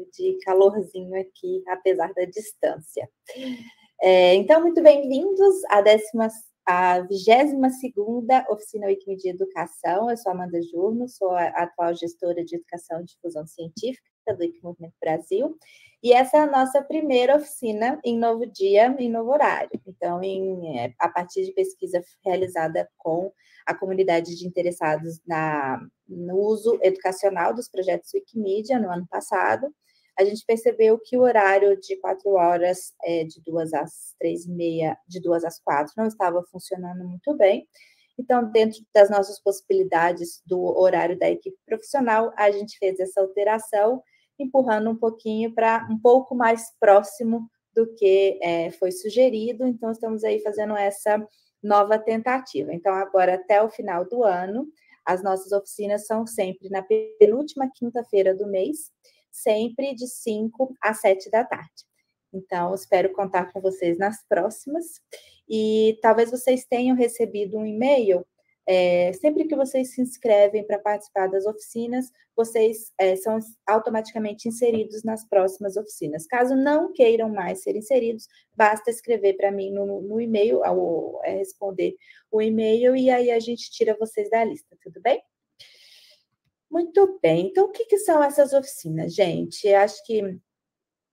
pouquinho de calorzinho aqui, apesar da distância. É, então, muito bem-vindos à décima a 22ª Oficina Wikimedia Educação. Eu sou Amanda Jurno, sou a atual gestora de Educação e Difusão Científica do Wikimovimento Brasil. E essa é a nossa primeira oficina em novo dia, em novo horário. Então, em, é, a partir de pesquisa realizada com a comunidade de interessados na, no uso educacional dos projetos Wikimedia no ano passado, a gente percebeu que o horário de quatro horas, é, de duas às três e meia, de duas às quatro, não estava funcionando muito bem. Então, dentro das nossas possibilidades do horário da equipe profissional, a gente fez essa alteração, empurrando um pouquinho para um pouco mais próximo do que é, foi sugerido. Então, estamos aí fazendo essa nova tentativa. Então, agora, até o final do ano, as nossas oficinas são sempre na penúltima quinta-feira do mês, sempre de 5 às 7 da tarde. Então, espero contar com vocês nas próximas. E talvez vocês tenham recebido um e-mail. É, sempre que vocês se inscrevem para participar das oficinas, vocês é, são automaticamente inseridos nas próximas oficinas. Caso não queiram mais ser inseridos, basta escrever para mim no, no e-mail, ou é, responder o e-mail, e aí a gente tira vocês da lista, tudo bem? Muito bem. Então, o que, que são essas oficinas, gente? Eu acho que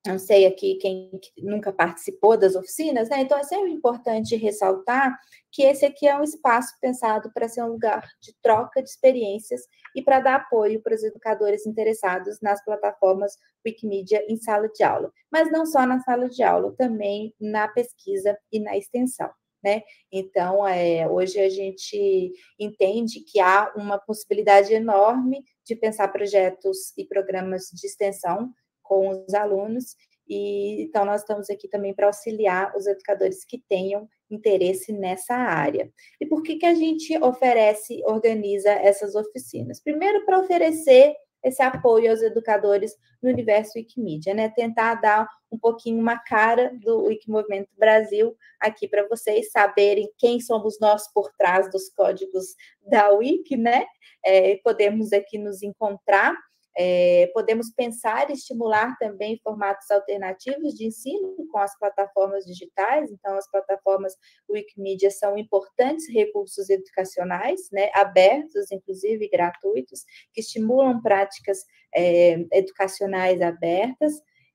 não sei aqui quem nunca participou das oficinas, né? Então é sempre importante ressaltar que esse aqui é um espaço pensado para ser um lugar de troca de experiências e para dar apoio para os educadores interessados nas plataformas Wikimedia em sala de aula. Mas não só na sala de aula, também na pesquisa e na extensão. Né? Então, é, hoje a gente entende que há uma possibilidade enorme de pensar projetos e programas de extensão com os alunos, e então nós estamos aqui também para auxiliar os educadores que tenham interesse nessa área. E por que, que a gente oferece, organiza essas oficinas? Primeiro, para oferecer esse apoio aos educadores no universo Wikimedia, né? Tentar dar um pouquinho uma cara do Wikimovimento Brasil aqui para vocês saberem quem somos nós por trás dos códigos da Wiki, né? É, podemos aqui nos encontrar é, podemos pensar e estimular também formatos alternativos de ensino com as plataformas digitais. Então, as plataformas Wikimedia são importantes recursos educacionais, né, abertos, inclusive gratuitos, que estimulam práticas é, educacionais abertas.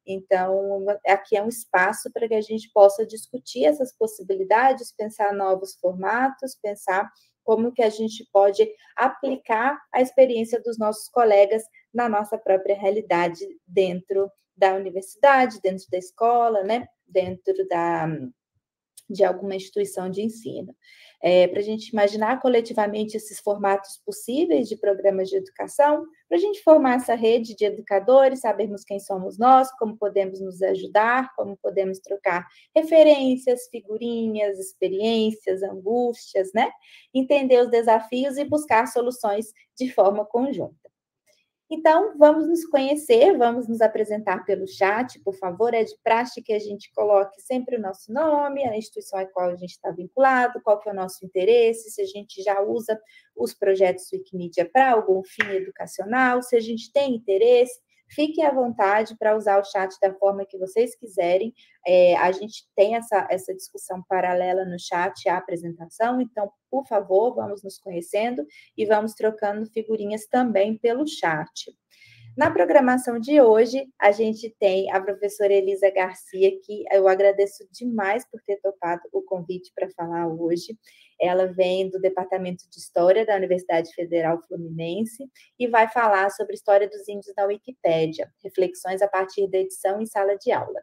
Então, aqui é um espaço para que a gente possa discutir essas possibilidades, pensar novos formatos, pensar como que a gente pode aplicar a experiência dos nossos colegas na nossa própria realidade dentro da universidade, dentro da escola, né? dentro da, de alguma instituição de ensino. É, para a gente imaginar coletivamente esses formatos possíveis de programas de educação, para a gente formar essa rede de educadores, sabermos quem somos nós, como podemos nos ajudar, como podemos trocar referências, figurinhas, experiências, angústias, né? Entender os desafios e buscar soluções de forma conjunta. Então, vamos nos conhecer, vamos nos apresentar pelo chat, por favor. É de praxe que a gente coloque sempre o nosso nome, a instituição a qual a gente está vinculado, qual que é o nosso interesse, se a gente já usa os projetos Wikimedia para algum fim educacional, se a gente tem interesse, Fiquem à vontade para usar o chat da forma que vocês quiserem. É, a gente tem essa, essa discussão paralela no chat à apresentação, então, por favor, vamos nos conhecendo e vamos trocando figurinhas também pelo chat. Na programação de hoje, a gente tem a professora Elisa Garcia, que eu agradeço demais por ter topado o convite para falar hoje. Ela vem do Departamento de História da Universidade Federal Fluminense e vai falar sobre história dos índios na Wikipédia, reflexões a partir da edição em sala de aula.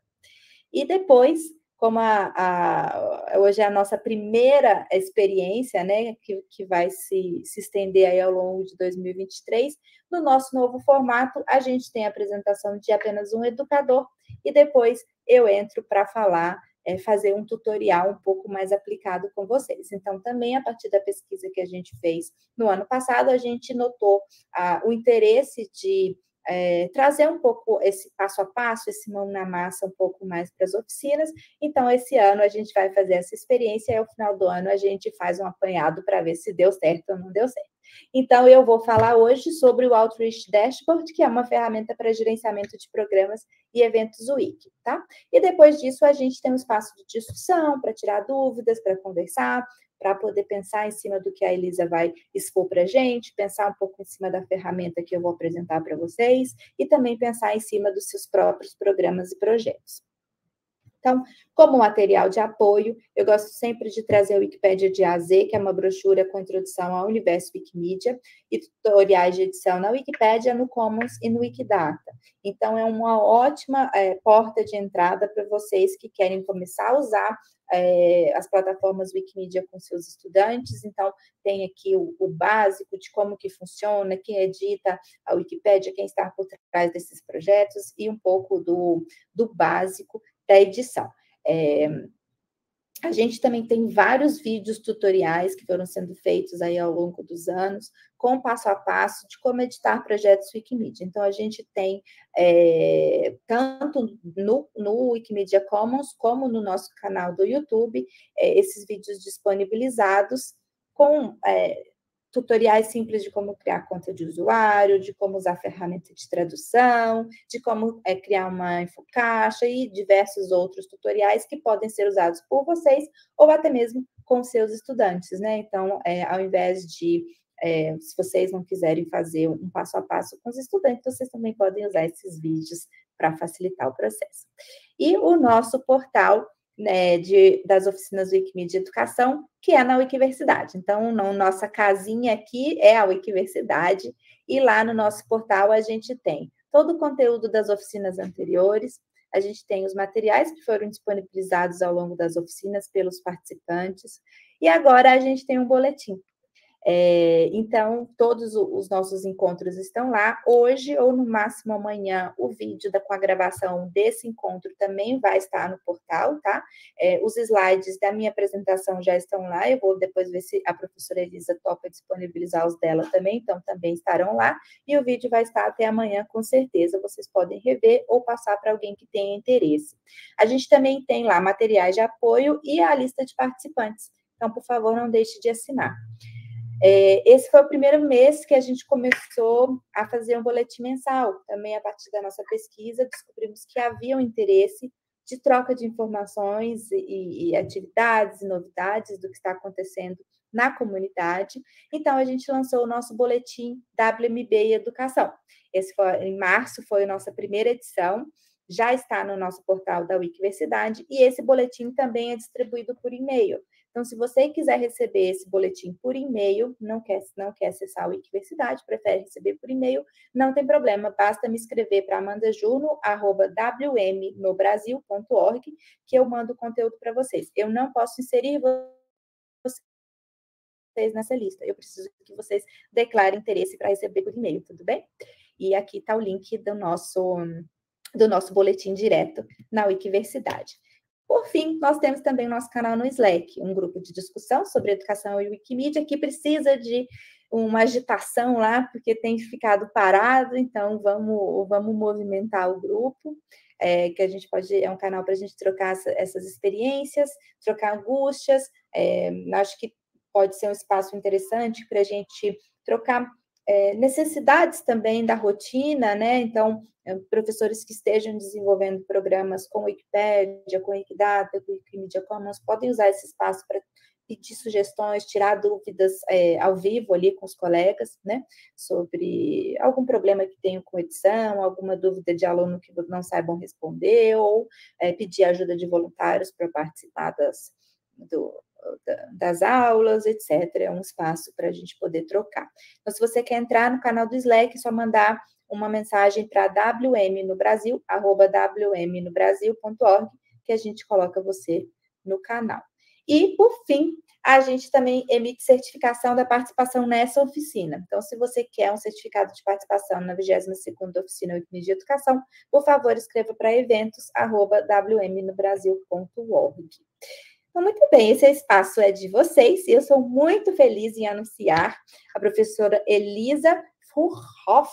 E depois como a, a, hoje é a nossa primeira experiência, né, que, que vai se, se estender aí ao longo de 2023, no nosso novo formato, a gente tem a apresentação de apenas um educador e depois eu entro para falar, é, fazer um tutorial um pouco mais aplicado com vocês. Então, também a partir da pesquisa que a gente fez no ano passado, a gente notou ah, o interesse de é, trazer um pouco esse passo a passo, esse mão na massa um pouco mais para as oficinas. Então, esse ano a gente vai fazer essa experiência e ao final do ano a gente faz um apanhado para ver se deu certo ou não deu certo. Então, eu vou falar hoje sobre o Outreach Dashboard, que é uma ferramenta para gerenciamento de programas e eventos Wiki, tá? E depois disso, a gente tem um espaço de discussão para tirar dúvidas, para conversar, para poder pensar em cima do que a Elisa vai expor para a gente, pensar um pouco em cima da ferramenta que eu vou apresentar para vocês e também pensar em cima dos seus próprios programas e projetos. Então, como material de apoio, eu gosto sempre de trazer o Wikipédia de AZ, que é uma brochura com introdução ao universo Wikimedia, e tutoriais de edição na Wikipédia, no Commons e no Wikidata. Então, é uma ótima é, porta de entrada para vocês que querem começar a usar é, as plataformas Wikimedia com seus estudantes. Então, tem aqui o, o, básico de como que funciona, quem edita a Wikipédia, quem está por trás desses projetos, e um pouco do, do básico da edição. É, a gente também tem vários vídeos tutoriais que foram sendo feitos aí ao longo dos anos, com passo a passo de como editar projetos Wikimedia. Então, a gente tem, é, tanto no, no, Wikimedia Commons, como no nosso canal do YouTube, é, esses vídeos disponibilizados com é, tutoriais simples de como criar conta de usuário, de como usar ferramenta de tradução, de como é, criar uma infocaixa e diversos outros tutoriais que podem ser usados por vocês ou até mesmo com seus estudantes, né? Então, é, ao invés de, é, se vocês não quiserem fazer um passo a passo com os estudantes, vocês também podem usar esses vídeos para facilitar o processo. E o nosso portal né, de, das oficinas Wikimedia Educação, que é na Wikiversidade. Então, no, nossa casinha aqui é a Wikiversidade, e lá no nosso portal a gente tem todo o conteúdo das oficinas anteriores, a gente tem os materiais que foram disponibilizados ao longo das oficinas pelos participantes, e agora a gente tem um boletim. É, então, todos os nossos encontros estão lá. Hoje, ou no máximo amanhã, o vídeo da, com a gravação desse encontro também vai estar no portal, tá? É, os slides da minha apresentação já estão lá. Eu vou depois ver se a professora Elisa topa disponibilizar os dela também, então também estarão lá. E o vídeo vai estar até amanhã, com certeza. Vocês podem rever ou passar para alguém que tenha interesse. A gente também tem lá materiais de apoio e a lista de participantes. Então, por favor, não deixe de assinar. É, esse foi o primeiro mês que a gente começou a fazer um boletim mensal. Também, a partir da nossa pesquisa, descobrimos que havia um interesse de troca de informações e, e atividades e novidades do que está acontecendo na comunidade. Então, a gente lançou o nosso boletim WMB Educação. Esse foi, em março foi a nossa primeira edição, já está no nosso portal da Wikiversidade, e esse boletim também é distribuído por e-mail. Então, se você quiser receber esse boletim por e-mail, não quer, não quer acessar o Wikiversidade, prefere receber por e-mail, não tem problema, basta me escrever para amandajuno.wmnobrasil.org, que eu mando o conteúdo para vocês. Eu não posso inserir vocês nessa lista, eu preciso que vocês declarem interesse para receber por e-mail, tudo bem? E aqui está o link do nosso, do nosso boletim direto na Wikiversidade. Por fim, nós temos também o nosso canal no Slack, um grupo de discussão sobre educação e Wikimedia que precisa de uma agitação lá, porque tem ficado parado, então vamos, vamos movimentar o grupo, é, que a gente pode, é um canal para a gente trocar essa, essas experiências, trocar angústias, é, acho que pode ser um espaço interessante para a gente trocar é, necessidades também da rotina, né? Então, é, professores que estejam desenvolvendo programas com Wikipédia, com Wikidata, com Wikimedia Commons, podem usar esse espaço para pedir sugestões, tirar dúvidas é, ao vivo ali com os colegas, né? Sobre algum problema que tenham com edição, alguma dúvida de aluno que não saibam responder, ou é, pedir ajuda de voluntários para participar das, do, das aulas, etc. É um espaço para a gente poder trocar. Então, se você quer entrar no canal do Slack, é só mandar uma mensagem para WM no arroba wmnobrasil.org, que a gente coloca você no canal. E, por fim, a gente também emite certificação da participação nessa oficina. Então, se você quer um certificado de participação na 22ª Oficina Wikimedia de Educação, por favor, escreva para eventos.wmnobrasil.org. Então, muito bem, esse espaço é de vocês e eu sou muito feliz em anunciar a professora Elisa Furhoff,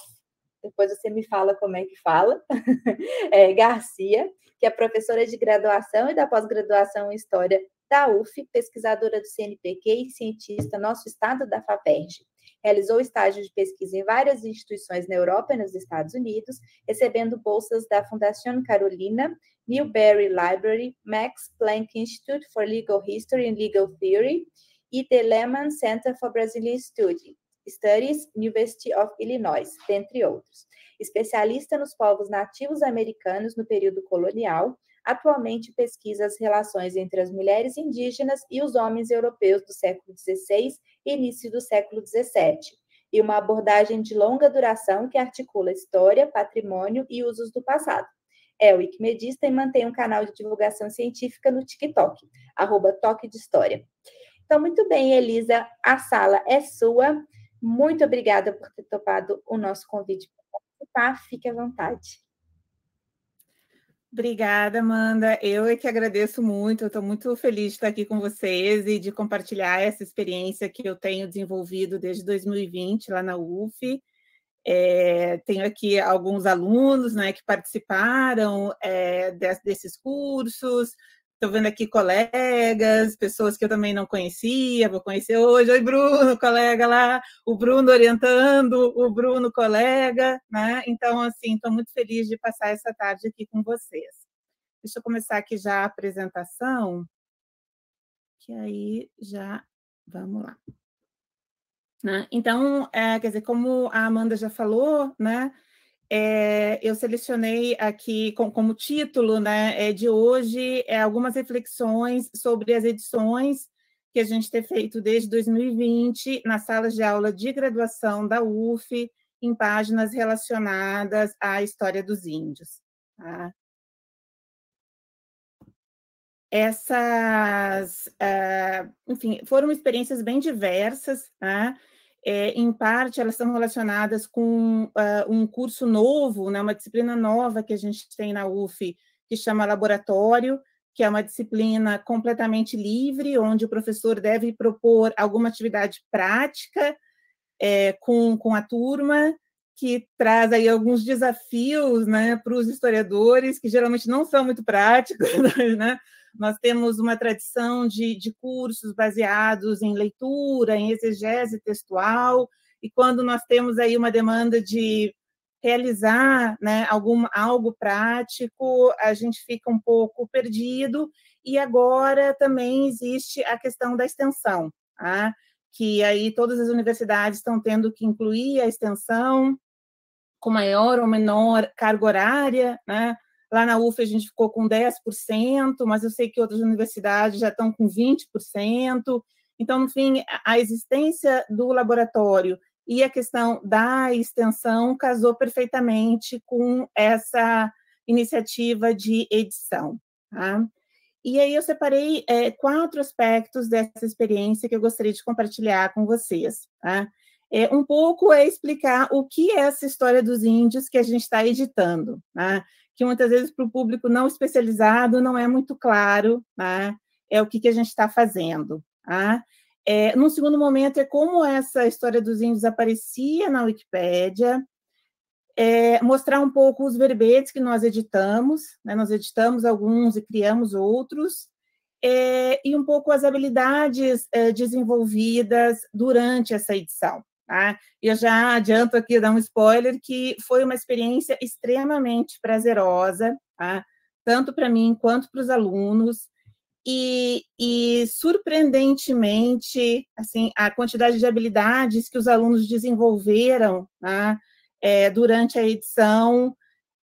depois você me fala como é que fala, é, Garcia, que é professora de graduação e da pós-graduação em História da UF, pesquisadora do CNPq e cientista nosso estado da FAPERJ. realizou estágio de pesquisa em várias instituições na Europa e nos Estados Unidos, recebendo bolsas da Fundação Carolina, Newberry Library, Max Planck Institute for Legal History and Legal Theory e the Lehman Center for Brazilian Studies, University of Illinois, dentre outros. Especialista nos povos nativos americanos no período colonial, atualmente pesquisa as relações entre as mulheres indígenas e os homens europeus do século XVI e início do século XVII, e uma abordagem de longa duração que articula história, patrimônio e usos do passado. É wikimedista e mantém um canal de divulgação científica no TikTok, arroba Toque de História. Então, muito bem, Elisa, a sala é sua. Muito obrigada por ter topado o nosso convite para participar. Fique à vontade. Obrigada, Amanda. Eu é que agradeço muito. Estou muito feliz de estar aqui com vocês e de compartilhar essa experiência que eu tenho desenvolvido desde 2020 lá na UF. É, tenho aqui alguns alunos né, que participaram é, desses cursos, Estou vendo aqui colegas, pessoas que eu também não conhecia, vou conhecer hoje. Oi, Bruno, colega lá, o Bruno orientando, o Bruno, colega, né? Então, assim, estou muito feliz de passar essa tarde aqui com vocês. Deixa eu começar aqui já a apresentação, que aí já vamos lá. Né? Então, é, quer dizer, como a Amanda já falou, né? É, eu selecionei aqui com, como título né, é, de hoje é, algumas reflexões sobre as edições que a gente tem feito desde 2020 nas salas de aula de graduação da UF, em páginas relacionadas à história dos índios. Tá? Essas, uh, enfim, foram experiências bem diversas, né? é, em parte, elas estão relacionadas com uh, um curso novo, né, uma disciplina nova que a gente tem na UF, que chama Laboratório, que é uma disciplina completamente livre, onde o professor deve propor alguma atividade prática é, com, com a turma, que traz aí alguns desafios né, para os historiadores, que geralmente não são muito práticos, né? Nós temos uma tradição de, de cursos baseados em leitura, em exegese textual, e quando nós temos aí uma demanda de realizar né, algum, algo prático, a gente fica um pouco perdido, e agora também existe a questão da extensão, tá? que aí todas as universidades estão tendo que incluir a extensão com maior ou menor carga horária, né? Lá na UF a gente ficou com 10%, mas eu sei que outras universidades já estão com 20%. Então, no fim, a existência do laboratório e a questão da extensão casou perfeitamente com essa iniciativa de edição. Tá? E aí eu separei é, quatro aspectos dessa experiência que eu gostaria de compartilhar com vocês. Tá? É, um pouco é explicar o que é essa história dos índios que a gente está editando. Tá? Que muitas vezes para o público não especializado não é muito claro né, é o que, que a gente está fazendo. Tá? É, num segundo momento, é como essa história dos índios aparecia na Wikipédia, é, mostrar um pouco os verbetes que nós editamos, né, nós editamos alguns e criamos outros, é, e um pouco as habilidades é, desenvolvidas durante essa edição. Tá? Eu já adianto aqui, dar um spoiler, que foi uma experiência extremamente prazerosa, tá? tanto para mim quanto para os alunos, e, e, surpreendentemente, assim, a quantidade de habilidades que os alunos desenvolveram tá? é, durante a edição,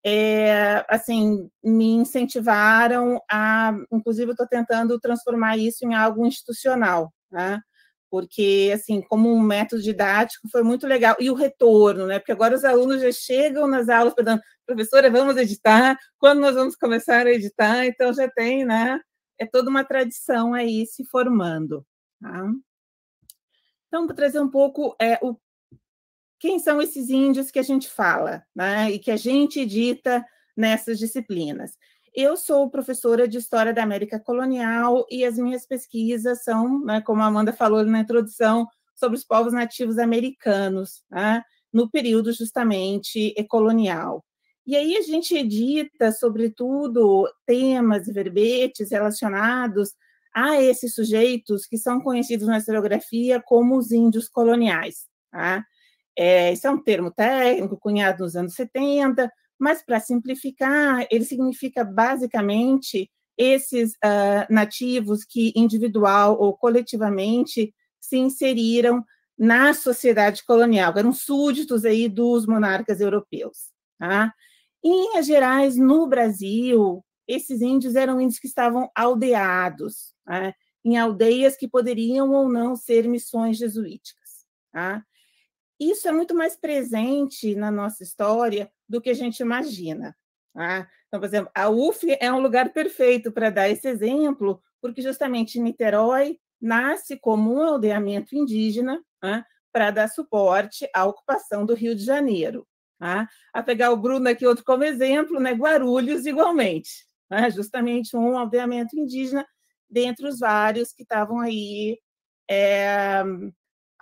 é, assim, me incentivaram a, inclusive, estou tentando transformar isso em algo institucional, tá? Porque, assim, como um método didático foi muito legal. E o retorno, né? Porque agora os alunos já chegam nas aulas perguntando, professora, vamos editar? Quando nós vamos começar a editar? Então, já tem, né? É toda uma tradição aí se formando. Tá? Então, para trazer um pouco é, o, quem são esses índios que a gente fala, né? E que a gente edita nessas disciplinas. Eu sou professora de História da América Colonial e as minhas pesquisas são, né, como a Amanda falou na introdução, sobre os povos nativos americanos, né, no período justamente colonial. E aí a gente edita, sobretudo, temas e verbetes relacionados a esses sujeitos que são conhecidos na historiografia como os índios coloniais. Tá? É, isso é um termo técnico cunhado nos anos 70, mas para simplificar, ele significa basicamente esses uh, nativos que individual ou coletivamente se inseriram na sociedade colonial, eram súditos aí dos monarcas europeus. Tá? Em Minas Gerais, no Brasil, esses índios eram índios que estavam aldeados, tá? em aldeias que poderiam ou não ser missões jesuíticas. Tá? Isso é muito mais presente na nossa história do que a gente imagina. Tá? Então, por exemplo, a UF é um lugar perfeito para dar esse exemplo, porque justamente Niterói nasce como um aldeamento indígena para dar suporte à ocupação do Rio de Janeiro. Tá? A pegar o Bruno aqui outro como exemplo, né? Guarulhos igualmente, justamente um aldeamento indígena dentre os vários que estavam aí é,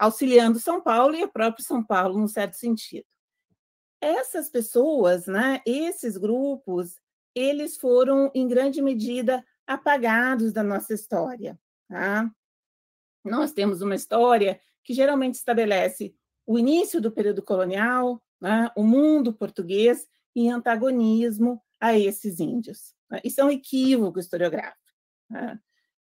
auxiliando São Paulo e o próprio São Paulo, num certo sentido. Essas pessoas, né, esses grupos, eles foram, em grande medida, apagados da nossa história. Tá? Nós temos uma história que geralmente estabelece o início do período colonial, né, o mundo português em antagonismo a esses índios. Né? Isso é um equívoco historiográfico. Né?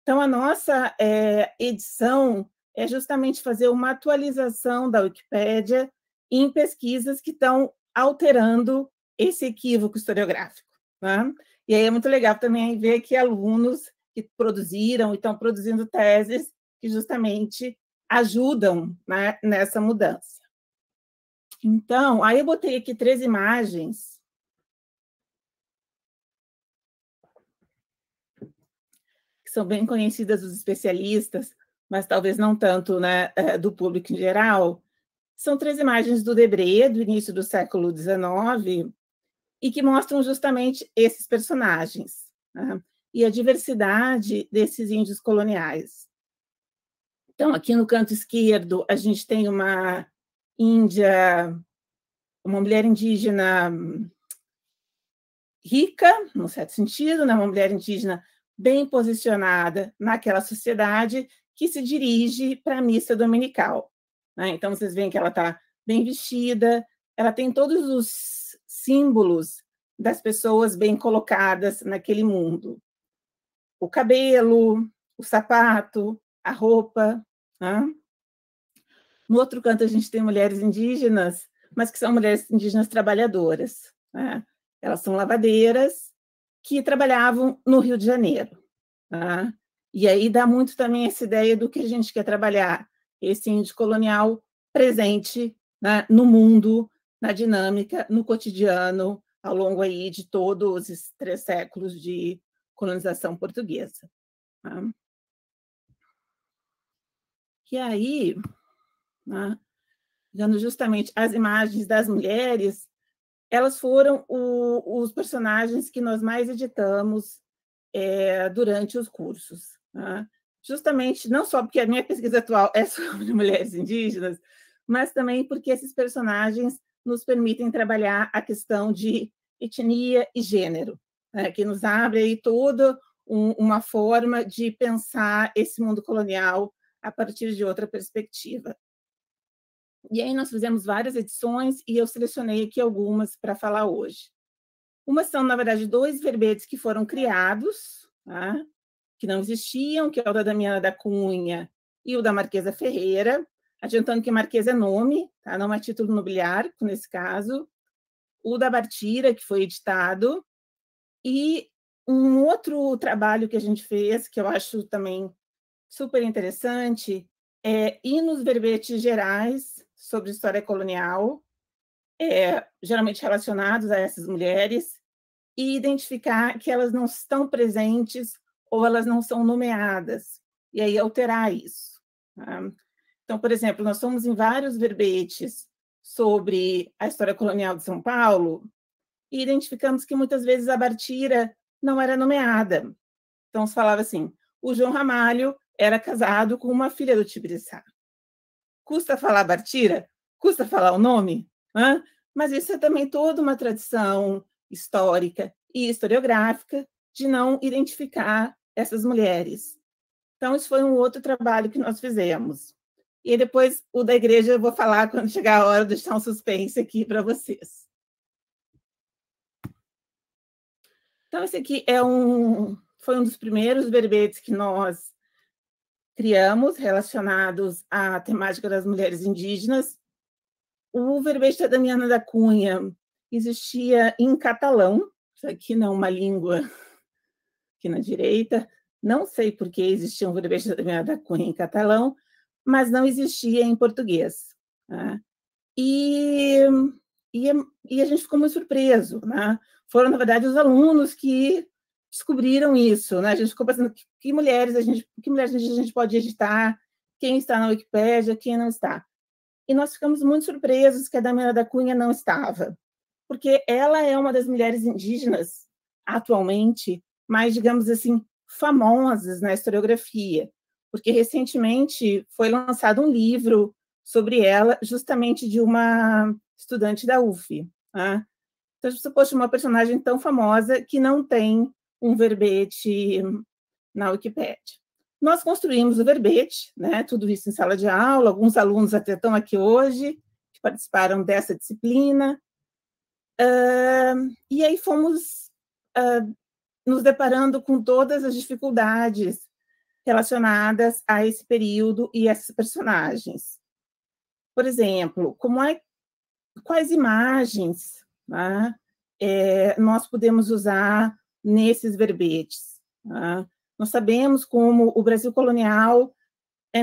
Então, a nossa é, edição é justamente fazer uma atualização da Wikipédia em pesquisas que estão alterando esse equívoco historiográfico. Né? E aí é muito legal também ver que alunos que produziram e estão produzindo teses que justamente ajudam né, nessa mudança. Então, aí eu botei aqui três imagens. Que são bem conhecidas dos especialistas, mas talvez não tanto né, eh, do público em geral. São três imagens do Debré, do início do século XIX, e que mostram justamente esses personagens né, e a diversidade desses índios coloniais. Então, aqui no canto esquerdo, a gente tem uma Índia, uma mulher indígena rica, no certo sentido, né? uma mulher indígena bem posicionada naquela sociedade que se dirige para a missa dominical. Né? Então, vocês veem que ela está bem vestida, ela tem todos os símbolos das pessoas bem colocadas naquele mundo. O cabelo, o sapato, a roupa. Né? No outro canto, a gente tem mulheres indígenas, mas que são mulheres indígenas trabalhadoras. Né? Elas são lavadeiras que trabalhavam no Rio de Janeiro. Tá? E aí dá muito também essa ideia do que a gente quer trabalhar, esse índio colonial presente né, no mundo, na dinâmica, no cotidiano, ao longo aí de todos os três séculos de colonização portuguesa. Tá? E aí, né? Dando justamente as imagens das mulheres, elas foram o, os personagens que nós mais editamos é, durante os cursos. Justamente, não só porque a minha pesquisa atual é sobre mulheres indígenas, mas também porque esses personagens nos permitem trabalhar a questão de etnia e gênero, né? que nos abre aí toda um, uma forma de pensar esse mundo colonial a partir de outra perspectiva. E aí nós fizemos várias edições e eu selecionei aqui algumas para falar hoje. Uma são, na verdade, dois verbetes que foram criados, tá? Que não existiam, que é o da Damiana da Cunha e o da Marquesa Ferreira, adiantando que Marquesa é nome, tá? não é título nobiliário, nesse caso. O da Bartira, que foi editado, e um outro trabalho que a gente fez, que eu acho também super interessante, é ir nos verbetes gerais sobre história colonial, é, geralmente relacionados a essas mulheres, e identificar que elas não estão presentes ou elas não são nomeadas, e aí alterar isso. Tá? Então, por exemplo, nós somos em vários verbetes sobre a história colonial de São Paulo e identificamos que muitas vezes a Bartira não era nomeada. Então, se falava assim, o João Ramalho era casado com uma filha do Tibiriçá. Custa falar Bartira? Custa falar o nome? Né? Mas isso é também toda uma tradição histórica e historiográfica de não identificar essas mulheres. Então, isso foi um outro trabalho que nós fizemos. e depois o da igreja eu vou falar quando chegar a hora de deixar um suspense aqui para vocês. Então, esse aqui é um, foi um dos primeiros verbetes que nós criamos relacionados à temática das mulheres indígenas. O verbete da Damiana da Cunha existia em catalão, isso aqui não é uma língua aqui na direita, não sei por que existia um verbete da Cunha em catalão, mas não existia em português. Né? E, e, e, a gente ficou muito surpreso. Né? Foram, na verdade, os alunos que descobriram isso. Né? A gente ficou pensando que, que mulheres a gente, que mulheres a gente pode editar, quem está na Wikipédia, quem não está. E nós ficamos muito surpresos que a Damiana da Cunha não estava, porque ela é uma das mulheres indígenas, atualmente, mais, digamos assim, famosas na historiografia porque recentemente foi lançado um livro sobre ela, justamente de uma estudante da UF. Né? Então, você poxa, uma personagem tão famosa que não tem um verbete na Wikipédia. Nós construímos o verbete, né? tudo isso em sala de aula, alguns alunos até estão aqui hoje, que participaram dessa disciplina, uh, e aí fomos uh, nos deparando com todas as dificuldades relacionadas a esse período e esses personagens. Por exemplo, como é, quais imagens né, é, nós podemos usar nesses verbetes? Né? Nós sabemos como o Brasil colonial é,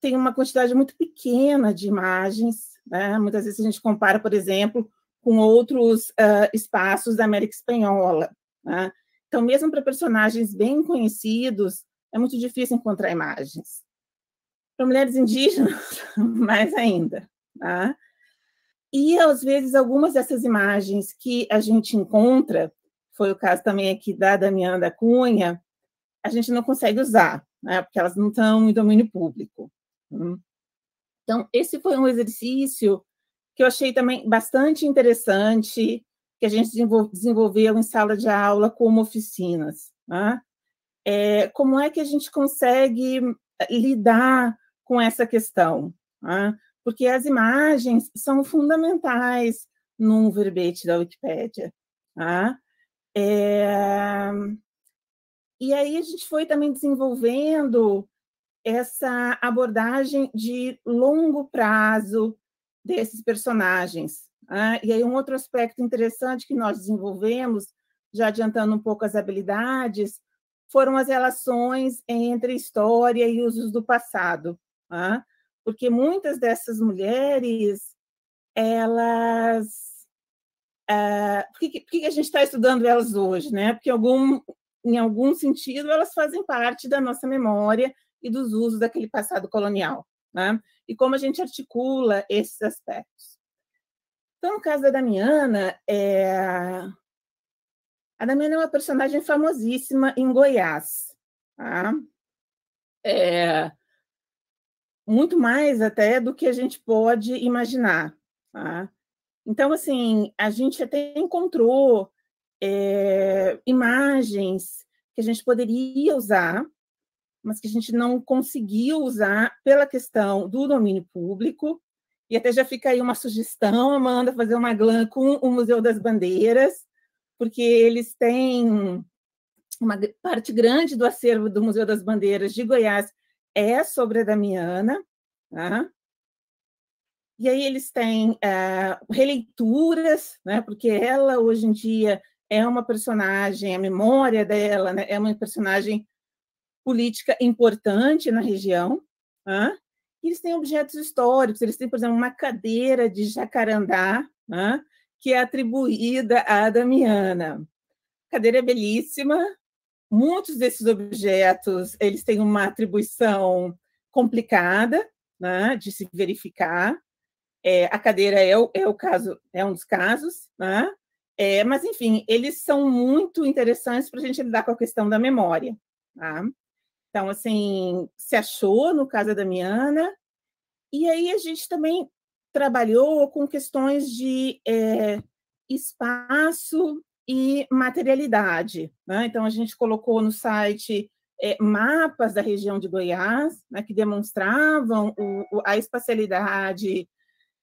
tem uma quantidade muito pequena de imagens, né? muitas vezes a gente compara, por exemplo, com outros uh, espaços da América Espanhola. Né? Então, mesmo para personagens bem conhecidos, é muito difícil encontrar imagens. Para mulheres indígenas, mais ainda. Tá? E, às vezes, algumas dessas imagens que a gente encontra, foi o caso também aqui da Damiana da Cunha, a gente não consegue usar, né? porque elas não estão em domínio público. Hum. Então, esse foi um exercício que eu achei também bastante interessante, que a gente desenvolveu em sala de aula como oficinas. Né? é, como é que a gente consegue eh, lidar com essa questão? Né? Porque as imagens são fundamentais num verbete da Wikipédia. Né? É, e aí a gente foi também desenvolvendo essa abordagem de longo prazo desses personagens. Né? E aí um outro aspecto interessante que nós desenvolvemos, já adiantando um pouco as habilidades, foram as relações entre história e usos do passado, tá? porque muitas dessas mulheres, elas Uh, por, que, por que, a gente está estudando elas hoje? Né? Porque, algum, em algum sentido, elas fazem parte da nossa memória e dos usos daquele passado colonial. Né? E como a gente articula esses aspectos. Então, no caso da Damiana, é, a Damiana é uma personagem famosíssima em Goiás. Tá? É, muito mais até do que a gente pode imaginar. Tá? Então, assim, a gente até encontrou é, imagens que a gente poderia usar, mas que a gente não conseguiu usar pela questão do domínio público. E até já fica aí uma sugestão, Amanda, fazer uma GLAM com o Museu das Bandeiras, porque eles têm uma parte grande do acervo do Museu das Bandeiras de Goiás é sobre a Damiana, tá? e aí eles têm é, releituras, né, porque ela hoje em dia é uma personagem, a memória dela né, é uma personagem política importante na região. Tá? Eles têm objetos históricos, eles têm, por exemplo, uma cadeira de jacarandá, né, que é atribuída à Damiana. A cadeira é belíssima, muitos desses objetos eles têm uma atribuição complicada né, de se verificar. É, a cadeira é o, é o caso, é um dos casos, né? É, mas enfim, eles são muito interessantes para a gente lidar com a questão da memória. Tá? Então, assim, se achou no caso da Damiana, e aí a gente também trabalhou com questões de é, espaço e materialidade. Né? Então, a gente colocou no site é, mapas da região de Goiás, né, que demonstravam o, a espacialidade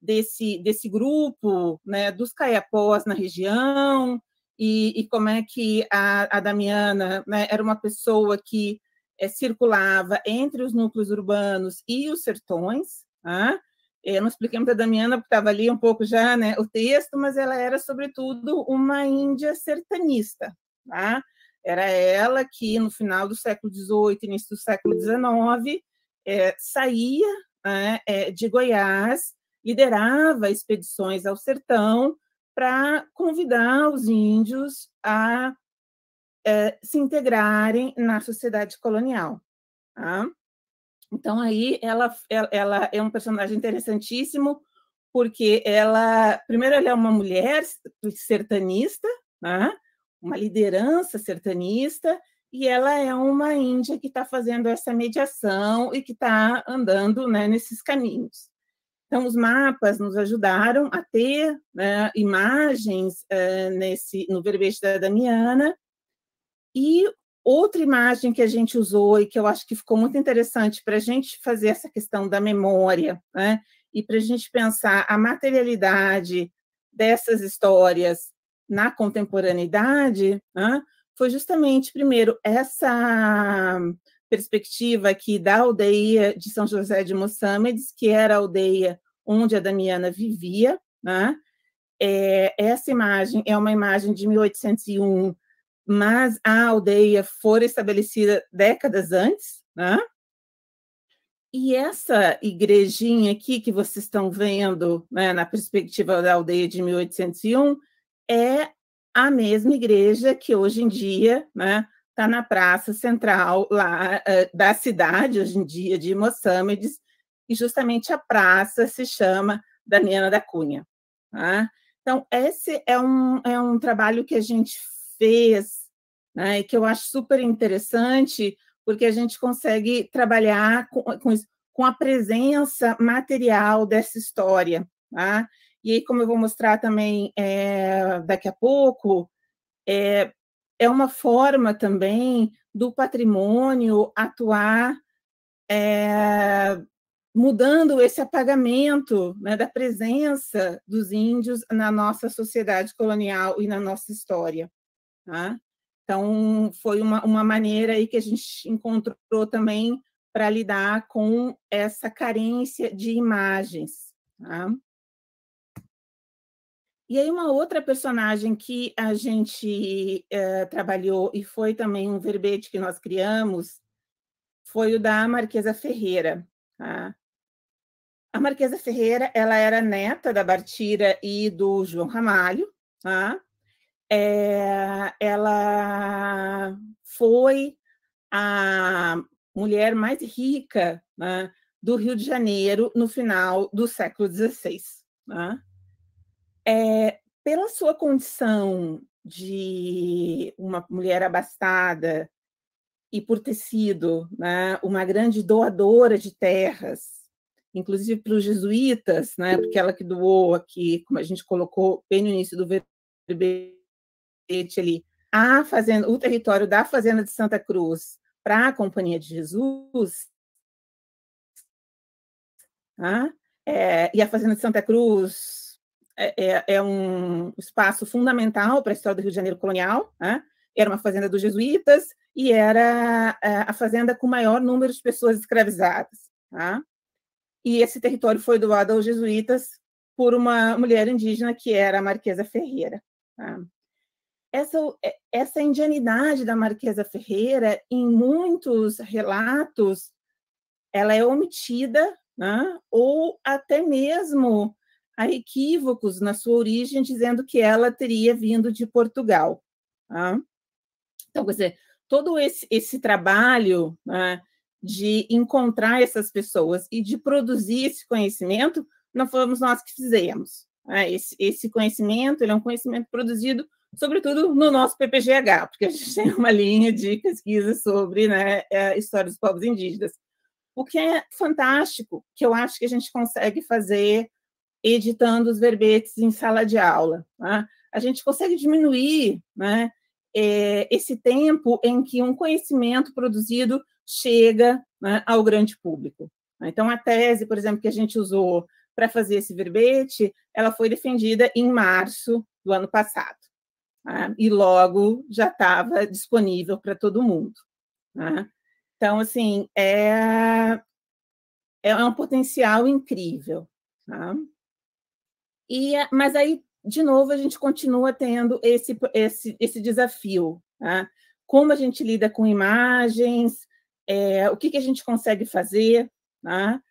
desse, desse grupo, né, dos caiapós na região, e, e como é que a, a Damiana né, era uma pessoa que é, circulava entre os núcleos urbanos e os sertões. Tá? Eu não expliquei muito a Damiana, porque estava ali um pouco já né, o texto, mas ela era, sobretudo, uma índia sertanista. Tá? Era ela que, no final do século XVIII, início do século XIX, é, saía né, é, de Goiás liderava expedições ao sertão para convidar os índios a é, se integrarem na sociedade colonial. Tá? Então, aí, ela, ela é um personagem interessantíssimo, porque ela, primeiro, ela é uma mulher sertanista, né? uma liderança sertanista, e ela é uma índia que está fazendo essa mediação e que está andando né, nesses caminhos. Então, os mapas nos ajudaram a ter né, imagens uh, nesse, no verbete da Damiana. E outra imagem que a gente usou e que eu acho que ficou muito interessante para a gente fazer essa questão da memória, né, e para a gente pensar a materialidade dessas histórias na contemporaneidade, né, foi justamente, primeiro, essa perspectiva aqui da aldeia de São José de Moçâmedes, que era a aldeia onde a Damiana vivia. Né? É, essa imagem é uma imagem de 1801, mas a aldeia foi estabelecida décadas antes. Né? E essa igrejinha aqui que vocês estão vendo né, na perspectiva da aldeia de 1801 é a mesma igreja que hoje em dia né, está na praça central lá uh, da cidade, hoje em dia, de Moçâmedes, e justamente a praça se chama Damiana da Cunha. Tá? Então, esse é um, é um trabalho que a gente fez né, e que eu acho super interessante, porque a gente consegue trabalhar com, com, com a presença material dessa história. Tá? E aí, como eu vou mostrar também é, daqui a pouco, é, é uma forma também do patrimônio atuar é, mudando esse apagamento né, da presença dos índios na nossa sociedade colonial e na nossa história. Tá? Então, foi uma, uma maneira aí que a gente encontrou também para lidar com essa carência de imagens. Tá? E aí, uma outra personagem que a gente é, trabalhou e foi também um verbete que nós criamos foi o da Marquesa Ferreira. Tá? A Marquesa Ferreira, ela era neta da Bartira e do João Ramalho, tá? É, ela foi a mulher mais rica né, do Rio de Janeiro no final do século XVI. Né? É, pela sua condição de uma mulher abastada e por ter sido né, uma grande doadora de terras, inclusive para os jesuítas, né, porque ela que doou aqui, como a gente colocou bem no início do verbete ali, a fazenda, o território da Fazenda de Santa Cruz para a Companhia de Jesus, tá? é, e a Fazenda de Santa Cruz é, é, é um espaço fundamental para a história do Rio de Janeiro colonial, né? era uma fazenda dos jesuítas e era é, a fazenda com maior número de pessoas escravizadas. Tá? e esse território foi doado aos jesuítas por uma mulher indígena que era a Marquesa Ferreira. Tá? Essa, essa indianidade da Marquesa Ferreira, em muitos relatos, ela é omitida, né? ou até mesmo há equívocos na sua origem, dizendo que ela teria vindo de Portugal. Tá? Então, quer dizer, todo esse, esse trabalho né, de encontrar essas pessoas e de produzir esse conhecimento, não fomos nós que fizemos. Né? Esse, esse conhecimento é um conhecimento produzido, sobretudo, no nosso PPGH, porque a gente tem uma linha de pesquisa sobre né, a é, história dos povos indígenas. O que é fantástico, que eu acho que a gente consegue fazer editando os verbetes em sala de aula. Né? A gente consegue diminuir né, é, esse tempo em que um conhecimento produzido chega né, ao grande público. Então, a tese, por exemplo, que a gente usou para fazer esse verbete, ela foi defendida em março do ano passado. Né? E logo já estava disponível para todo mundo. Né? Então, assim, é, é um potencial incrível. Tá? E, mas aí, de novo, a gente continua tendo esse, esse, esse desafio. Tá? Como a gente lida com imagens, é, o que, que a gente consegue fazer. Tá?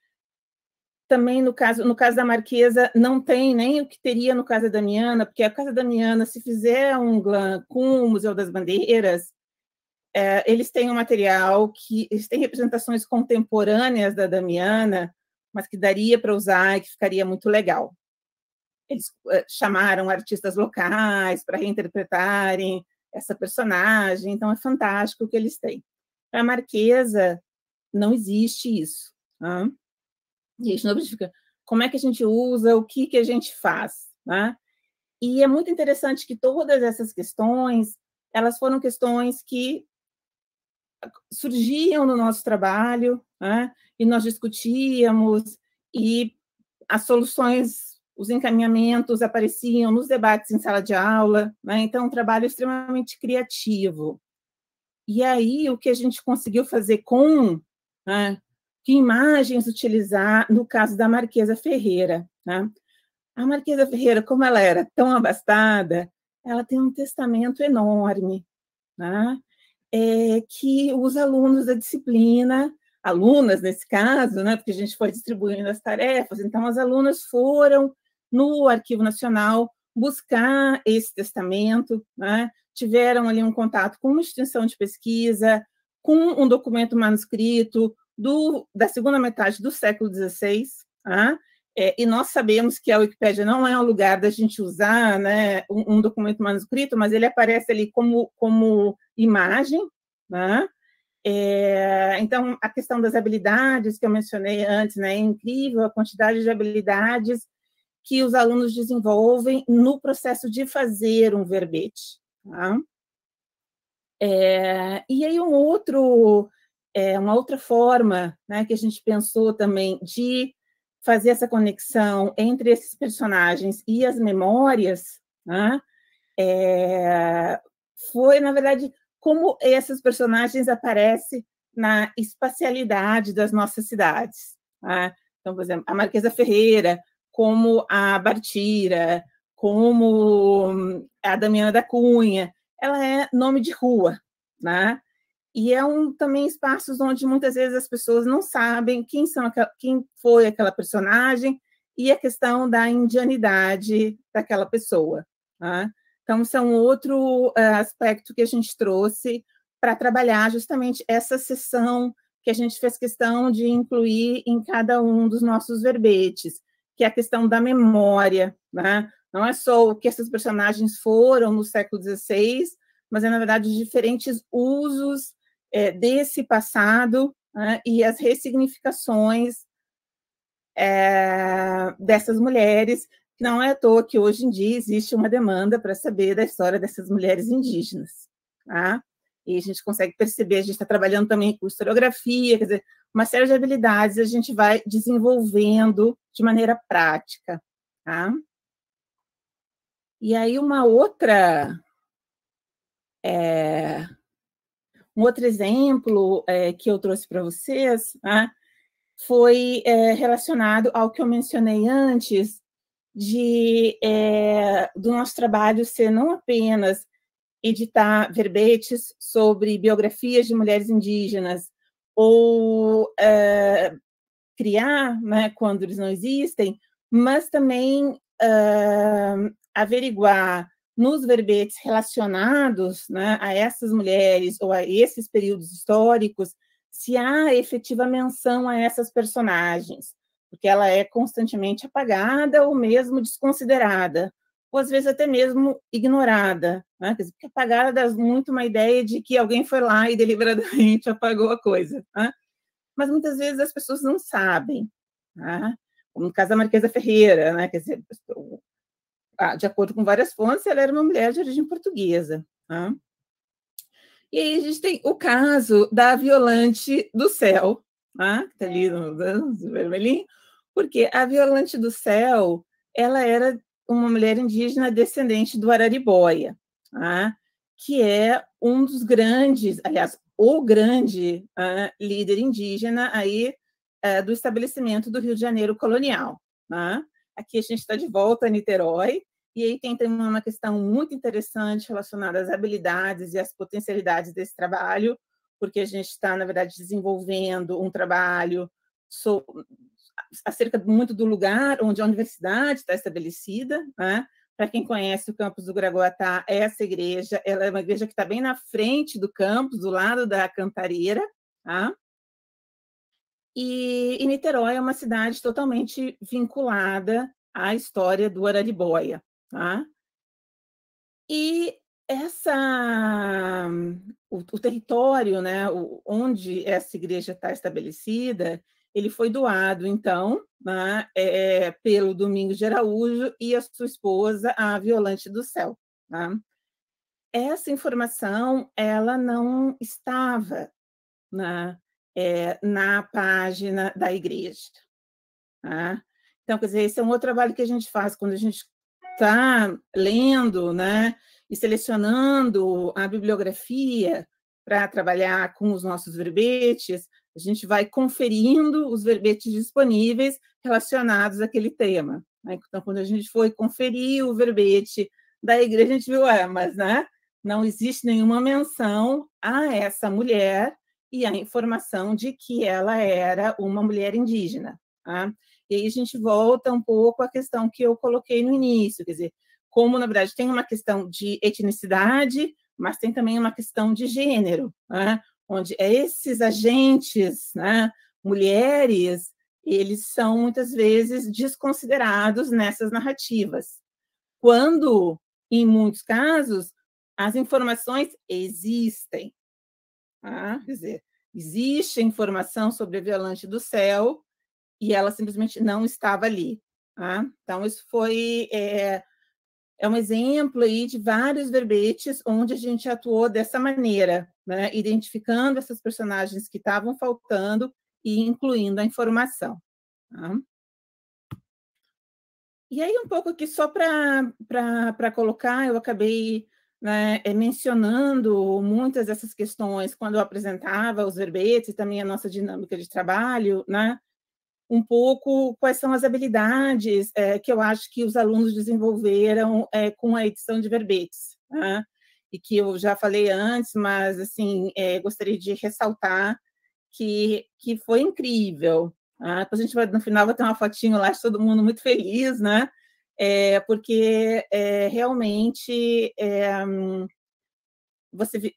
Também no caso, no caso da Marquesa, não tem nem o que teria no caso da Damiana, porque a Casa Damiana, se fizer um GLAM com o Museu das Bandeiras, é, eles têm um material que eles têm representações contemporâneas da Damiana, mas que daria para usar e que ficaria muito legal. Eles é, chamaram artistas locais para reinterpretarem essa personagem, então é fantástico o que eles têm. Para a Marquesa, não existe isso. E não significa como é que a gente usa, o que, que a gente faz. Né? E é muito interessante que todas essas questões, elas foram questões que surgiam no nosso trabalho, né? e nós discutíamos, e as soluções, os encaminhamentos apareciam nos debates em sala de aula, né? então, um trabalho extremamente criativo. E aí, o que a gente conseguiu fazer com né, que imagens utilizar no caso da Marquesa Ferreira. Né? A Marquesa Ferreira, como ela era tão abastada, ela tem um testamento enorme, né? é, que os alunos da disciplina, alunas nesse caso, né, porque a gente foi distribuindo as tarefas, então as alunas foram no Arquivo Nacional buscar esse testamento, né, tiveram ali um contato com uma instituição de pesquisa, com um documento manuscrito, do, da segunda metade do século XVI, tá? é, e nós sabemos que a Wikipédia não é um lugar da gente usar né, um, um, documento manuscrito, mas ele aparece ali como, como imagem. Né? É, então, a questão das habilidades que eu mencionei antes, né, é incrível a quantidade de habilidades que os alunos desenvolvem no processo de fazer um verbete. Tá? É, e aí, um outro é, uma outra forma né, que a gente pensou também de fazer essa conexão entre esses personagens e as memórias né, é, foi, na verdade, como esses personagens aparecem na espacialidade das nossas cidades. Né? Então, por exemplo, a Marquesa Ferreira, como a Bartira, como a Damiana da Cunha, ela é nome de rua, né? E é um também espaços onde muitas vezes as pessoas não sabem quem são quem foi aquela personagem e a questão da indianidade daquela pessoa. Tá? Então, são outro uh, aspecto que a gente trouxe para trabalhar justamente essa sessão que a gente fez questão de incluir em cada um dos nossos verbetes, que é a questão da memória. Né? Não é só o que essas personagens foram no século XVI, mas é, na verdade, diferentes usos é, desse passado né, e as ressignificações é, dessas mulheres. Não é à toa que hoje em dia existe uma demanda para saber da história dessas mulheres indígenas. Tá? E a gente consegue perceber, a gente está trabalhando também com historiografia, quer dizer, uma série de habilidades a gente vai desenvolvendo de maneira prática. Tá? E aí, uma outra é, um outro exemplo é, que eu trouxe para vocês né, foi é, relacionado ao que eu mencionei antes, de, é, do nosso trabalho ser não apenas editar verbetes sobre biografias de mulheres indígenas ou é, criar, né, quando eles não existem, mas também uh, averiguar nos verbetes relacionados né, a essas mulheres ou a esses períodos históricos, se há efetiva menção a essas personagens, porque ela é constantemente apagada ou mesmo desconsiderada, ou às vezes até mesmo ignorada, né? Quer dizer, porque apagada dá muito uma ideia de que alguém foi lá e deliberadamente apagou a coisa, né? mas muitas vezes as pessoas não sabem, né? como no caso da Marquesa Ferreira, né? quer dizer, de acordo com várias fontes, ela era uma mulher de origem portuguesa. Tá? E aí a gente tem o caso da Violante do Céu, tá? que está ali no, no vermelhinho, porque a Violante do Céu ela era uma mulher indígena descendente do Araribóia, tá? que é um dos grandes, aliás, o grande uh, líder indígena aí uh, do estabelecimento do Rio de Janeiro colonial. Tá? Aqui a gente está de volta a Niterói, e aí tem também uma questão muito interessante relacionada às habilidades e às potencialidades desse trabalho, porque a gente está, na verdade, desenvolvendo um trabalho so, acerca muito do lugar onde a universidade está estabelecida. Né? Para quem conhece o campus do Gragoatá, essa igreja ela é uma igreja que está bem na frente do campus, do lado da Cantareira. Tá? E, e Niterói é uma cidade totalmente vinculada à história do Araribóia. Tá? E essa o, o território, né, o, onde essa igreja está estabelecida, ele foi doado então, né, é, pelo Domingos de Araújo e a sua esposa, a Violante do Céu. Tá? Essa informação ela não estava na, é, na página da igreja. Tá? Então, quer dizer, esse é um outro trabalho que a gente faz quando a gente está lendo, né, e selecionando a bibliografia para trabalhar com os nossos verbetes, a gente vai conferindo os verbetes disponíveis relacionados àquele tema. Né? Então, quando a gente foi conferir o verbete da igreja, a gente viu, é, mas né, não existe nenhuma menção a essa mulher e a informação de que ela era uma mulher indígena. Tá? E aí a gente volta um pouco à questão que eu coloquei no início, quer dizer, como, na verdade, tem uma questão de etnicidade, mas tem também uma questão de gênero, né? onde esses agentes, né, mulheres, eles são muitas vezes desconsiderados nessas narrativas. Quando, em muitos casos, as informações existem. Tá? Quer dizer, existe informação sobre a violante do céu, e ela simplesmente não estava ali. Tá? Então, isso foi é, é um exemplo aí de vários verbetes onde a gente atuou dessa maneira, né? identificando essas personagens que estavam faltando e incluindo a informação. Tá? E aí, um pouco aqui, só para colocar, eu acabei né, é, mencionando muitas dessas questões quando eu apresentava os verbetes e também a nossa dinâmica de trabalho, né? Um pouco quais são as habilidades é, que eu acho que os alunos desenvolveram é, com a edição de verbetes, né? e que eu já falei antes, mas assim é, gostaria de ressaltar que, que foi incrível. Tá? a gente vai, no final vai ter uma fotinho lá de todo mundo muito feliz, né? É, porque é, realmente é, você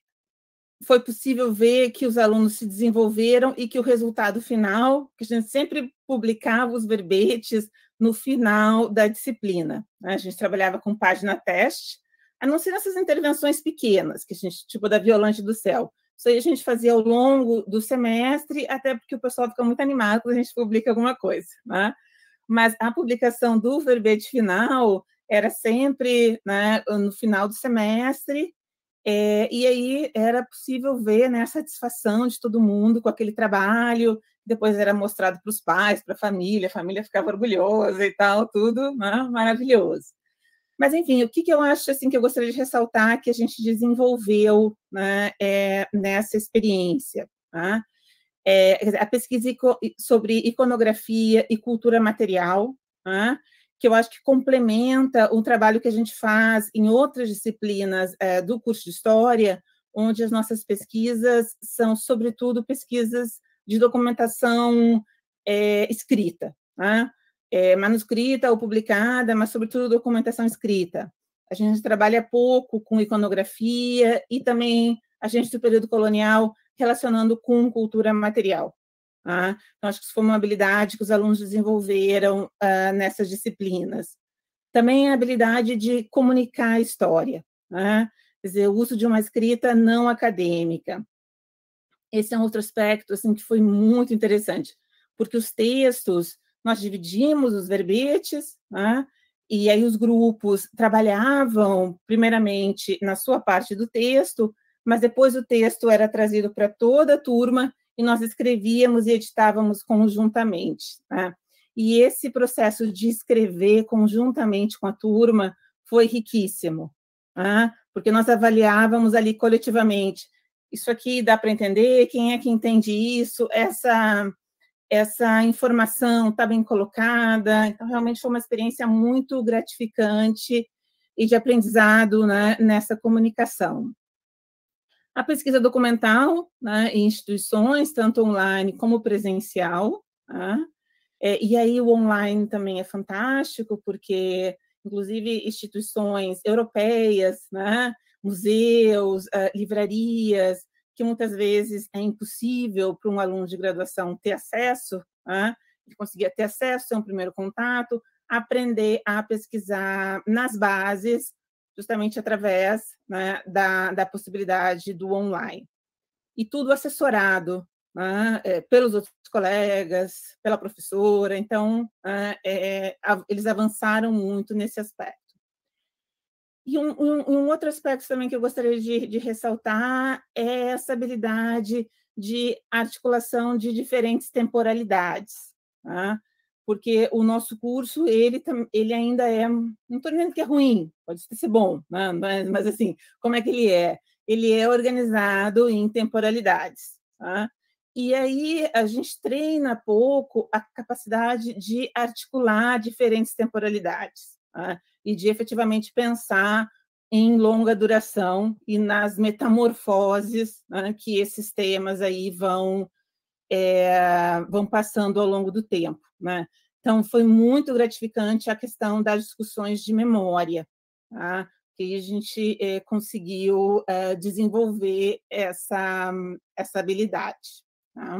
foi possível ver que os alunos se desenvolveram e que o resultado final, que a gente sempre publicava os verbetes no final da disciplina. Né? A gente trabalhava com página teste, a não ser nessas intervenções pequenas, que a gente, tipo da Violante do Céu. Isso aí a gente fazia ao longo do semestre, até porque o pessoal fica muito animado quando a gente publica alguma coisa. Né? Mas a publicação do verbete final era sempre né, no final do semestre, é, e aí era possível ver né, a satisfação de todo mundo com aquele trabalho, depois era mostrado para os pais, para a família, a família ficava orgulhosa e tal, tudo né, maravilhoso. Mas, enfim, o que, que eu acho assim, que eu gostaria de ressaltar que a gente desenvolveu né, é, nessa experiência? É, a pesquisa sobre iconografia e cultura material, tá? Que eu acho que complementa o trabalho que a gente faz em outras disciplinas é, do curso de História, onde as nossas pesquisas são, sobretudo, pesquisas de documentação é, escrita, né? é, manuscrita ou publicada, mas, sobretudo, documentação escrita. A gente trabalha pouco com iconografia e também a gente do período colonial relacionando com cultura material. Tá? Então, acho que isso foi uma habilidade que os alunos desenvolveram uh, nessas disciplinas. Também a habilidade de comunicar a história, né? quer dizer, o uso de uma escrita não acadêmica. Esse é um outro aspecto assim, que foi muito interessante, porque os textos, nós dividimos os verbetes, né? e aí os grupos trabalhavam, primeiramente, na sua parte do texto, mas depois o texto era trazido para toda a turma e nós escrevíamos e editávamos conjuntamente. Né? E esse processo de escrever conjuntamente com a turma foi riquíssimo, né? porque nós avaliávamos ali coletivamente. Isso aqui dá para entender? Quem é que entende isso? Essa essa informação está bem colocada. Então, realmente foi uma experiência muito gratificante e de aprendizado né, nessa comunicação. A pesquisa documental né, em instituições, tanto online como presencial. Tá? É, e aí o online também é fantástico, porque, inclusive, instituições europeias, né, museus, uh, livrarias, que muitas vezes é impossível para um aluno de graduação ter acesso, né, conseguir ter acesso, ter um primeiro contato, aprender a pesquisar nas bases justamente através né, da, da possibilidade do online. E tudo assessorado né, é, pelos outros colegas, pela professora, então é, é, eles avançaram muito nesse aspecto. E um, um, um, outro aspecto também que eu gostaria de, de ressaltar é essa habilidade de articulação de diferentes temporalidades. Tá? Porque o nosso curso ele ele ainda é não estou dizendo que é ruim pode ser bom né? mas, mas, assim como é que ele é ele é organizado em temporalidades tá? e aí a gente treina pouco a capacidade de articular diferentes temporalidades tá? e de efetivamente pensar em longa duração e nas metamorfoses né, que esses temas aí vão é, vão passando ao longo do tempo. Né? Então, foi muito gratificante a questão das discussões de memória, tá? que a gente é, conseguiu é, desenvolver essa, essa habilidade. Tá?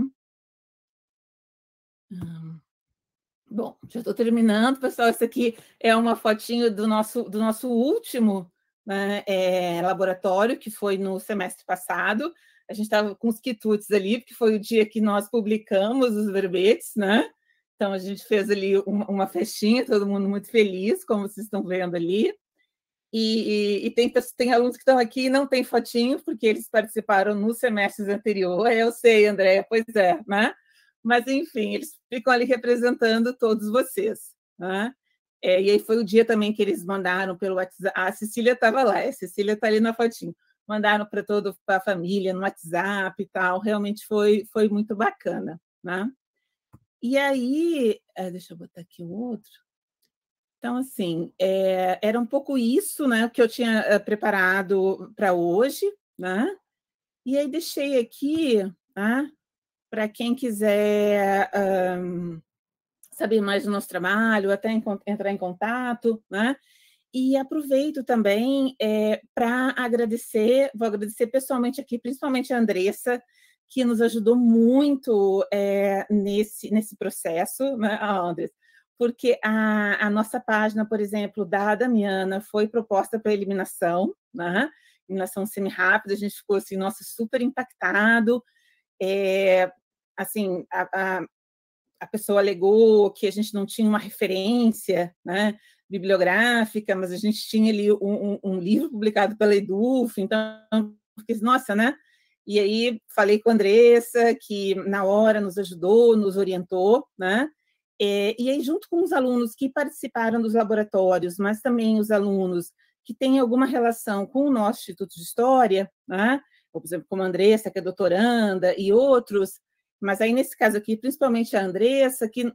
Bom, já estou terminando, pessoal. Esse aqui é uma fotinho do nosso, do nosso último né, é, laboratório, que foi no semestre passado a gente estava com os quitutes ali, porque foi o dia que nós publicamos os verbetes, né? Então a gente fez ali uma, festinha, todo mundo muito feliz, como vocês estão vendo ali. E, e, e tem, tem alunos que estão aqui e não tem fotinho, porque eles participaram nos semestres anteriores. Eu sei, Andréia, pois é, né? Mas, enfim, eles ficam ali representando todos vocês. Né? É, e aí foi o dia também que eles mandaram pelo WhatsApp. A Cecília estava lá, a Cecília está ali na fotinho mandaram para toda a família no WhatsApp e tal. Realmente foi, foi muito bacana, né? E aí, é, deixa eu botar aqui o outro. Então, assim, é, era um pouco isso, né, que eu tinha é, preparado para hoje, né? E aí deixei aqui, né, para quem quiser um, saber mais do nosso trabalho, até entrar em contato, né? E aproveito também é, para agradecer, vou agradecer pessoalmente aqui, principalmente a Andressa, que nos ajudou muito é, nesse, nesse processo, né, Andressa? Porque a, a, nossa página, por exemplo, da Damiana, foi proposta para eliminação, né? eliminação semi-rápida, a gente ficou assim, nossa, super impactado. É, assim, a, a, a pessoa alegou que a gente não tinha uma referência, né? bibliográfica, mas a gente tinha ali um, um, um livro publicado pela Eduf, então, porque, nossa, né? E aí falei com a Andressa, que na hora nos ajudou, nos orientou, né? É, e aí, junto com os alunos que participaram dos laboratórios, mas também os alunos que têm alguma relação com o nosso Instituto de História, né? por exemplo, como a Andressa, que é doutoranda, e outros, mas aí, nesse caso aqui, principalmente a Andressa, que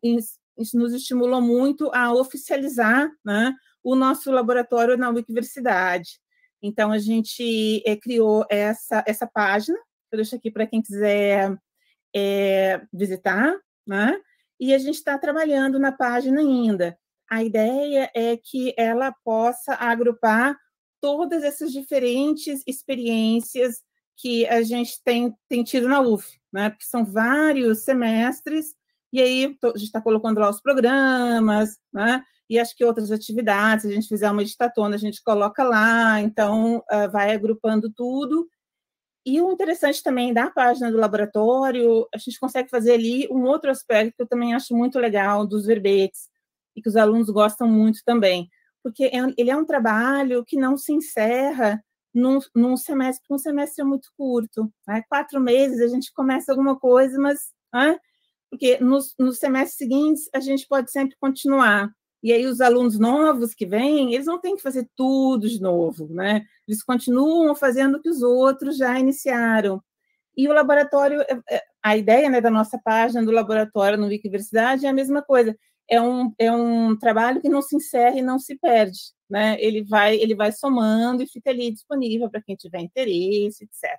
nos estimulou muito a oficializar né, o nosso laboratório na universidade. Então, a gente é, criou essa, essa página, eu deixo aqui para quem quiser é, visitar, né? e a gente está trabalhando na página ainda. A ideia é que ela possa agrupar todas essas diferentes experiências que a gente tem, tem tido na UF, né? porque são vários semestres e aí a gente está colocando lá os programas, né? E acho que outras atividades, se a gente fizer uma editatona, a gente coloca lá, então uh, vai agrupando tudo. E o interessante também da página do laboratório, a gente consegue fazer ali um outro aspecto que eu também acho muito legal dos verbetes, e que os alunos gostam muito também, porque é, ele é um trabalho que não se encerra num, num semestre, um semestre é muito curto. Né? Quatro meses a gente começa alguma coisa, mas porque nos, nos semestres seguintes a gente pode sempre continuar. E aí os alunos novos que vêm, eles não têm que fazer tudo de novo, né? Eles continuam fazendo o que os outros já iniciaram. E o laboratório, é, é, a ideia né, da nossa página do laboratório no Wikiversidade é a mesma coisa. É um, é um trabalho que não se encerra e não se perde. Né? Ele, vai, ele vai somando e fica ali disponível para quem tiver interesse, etc.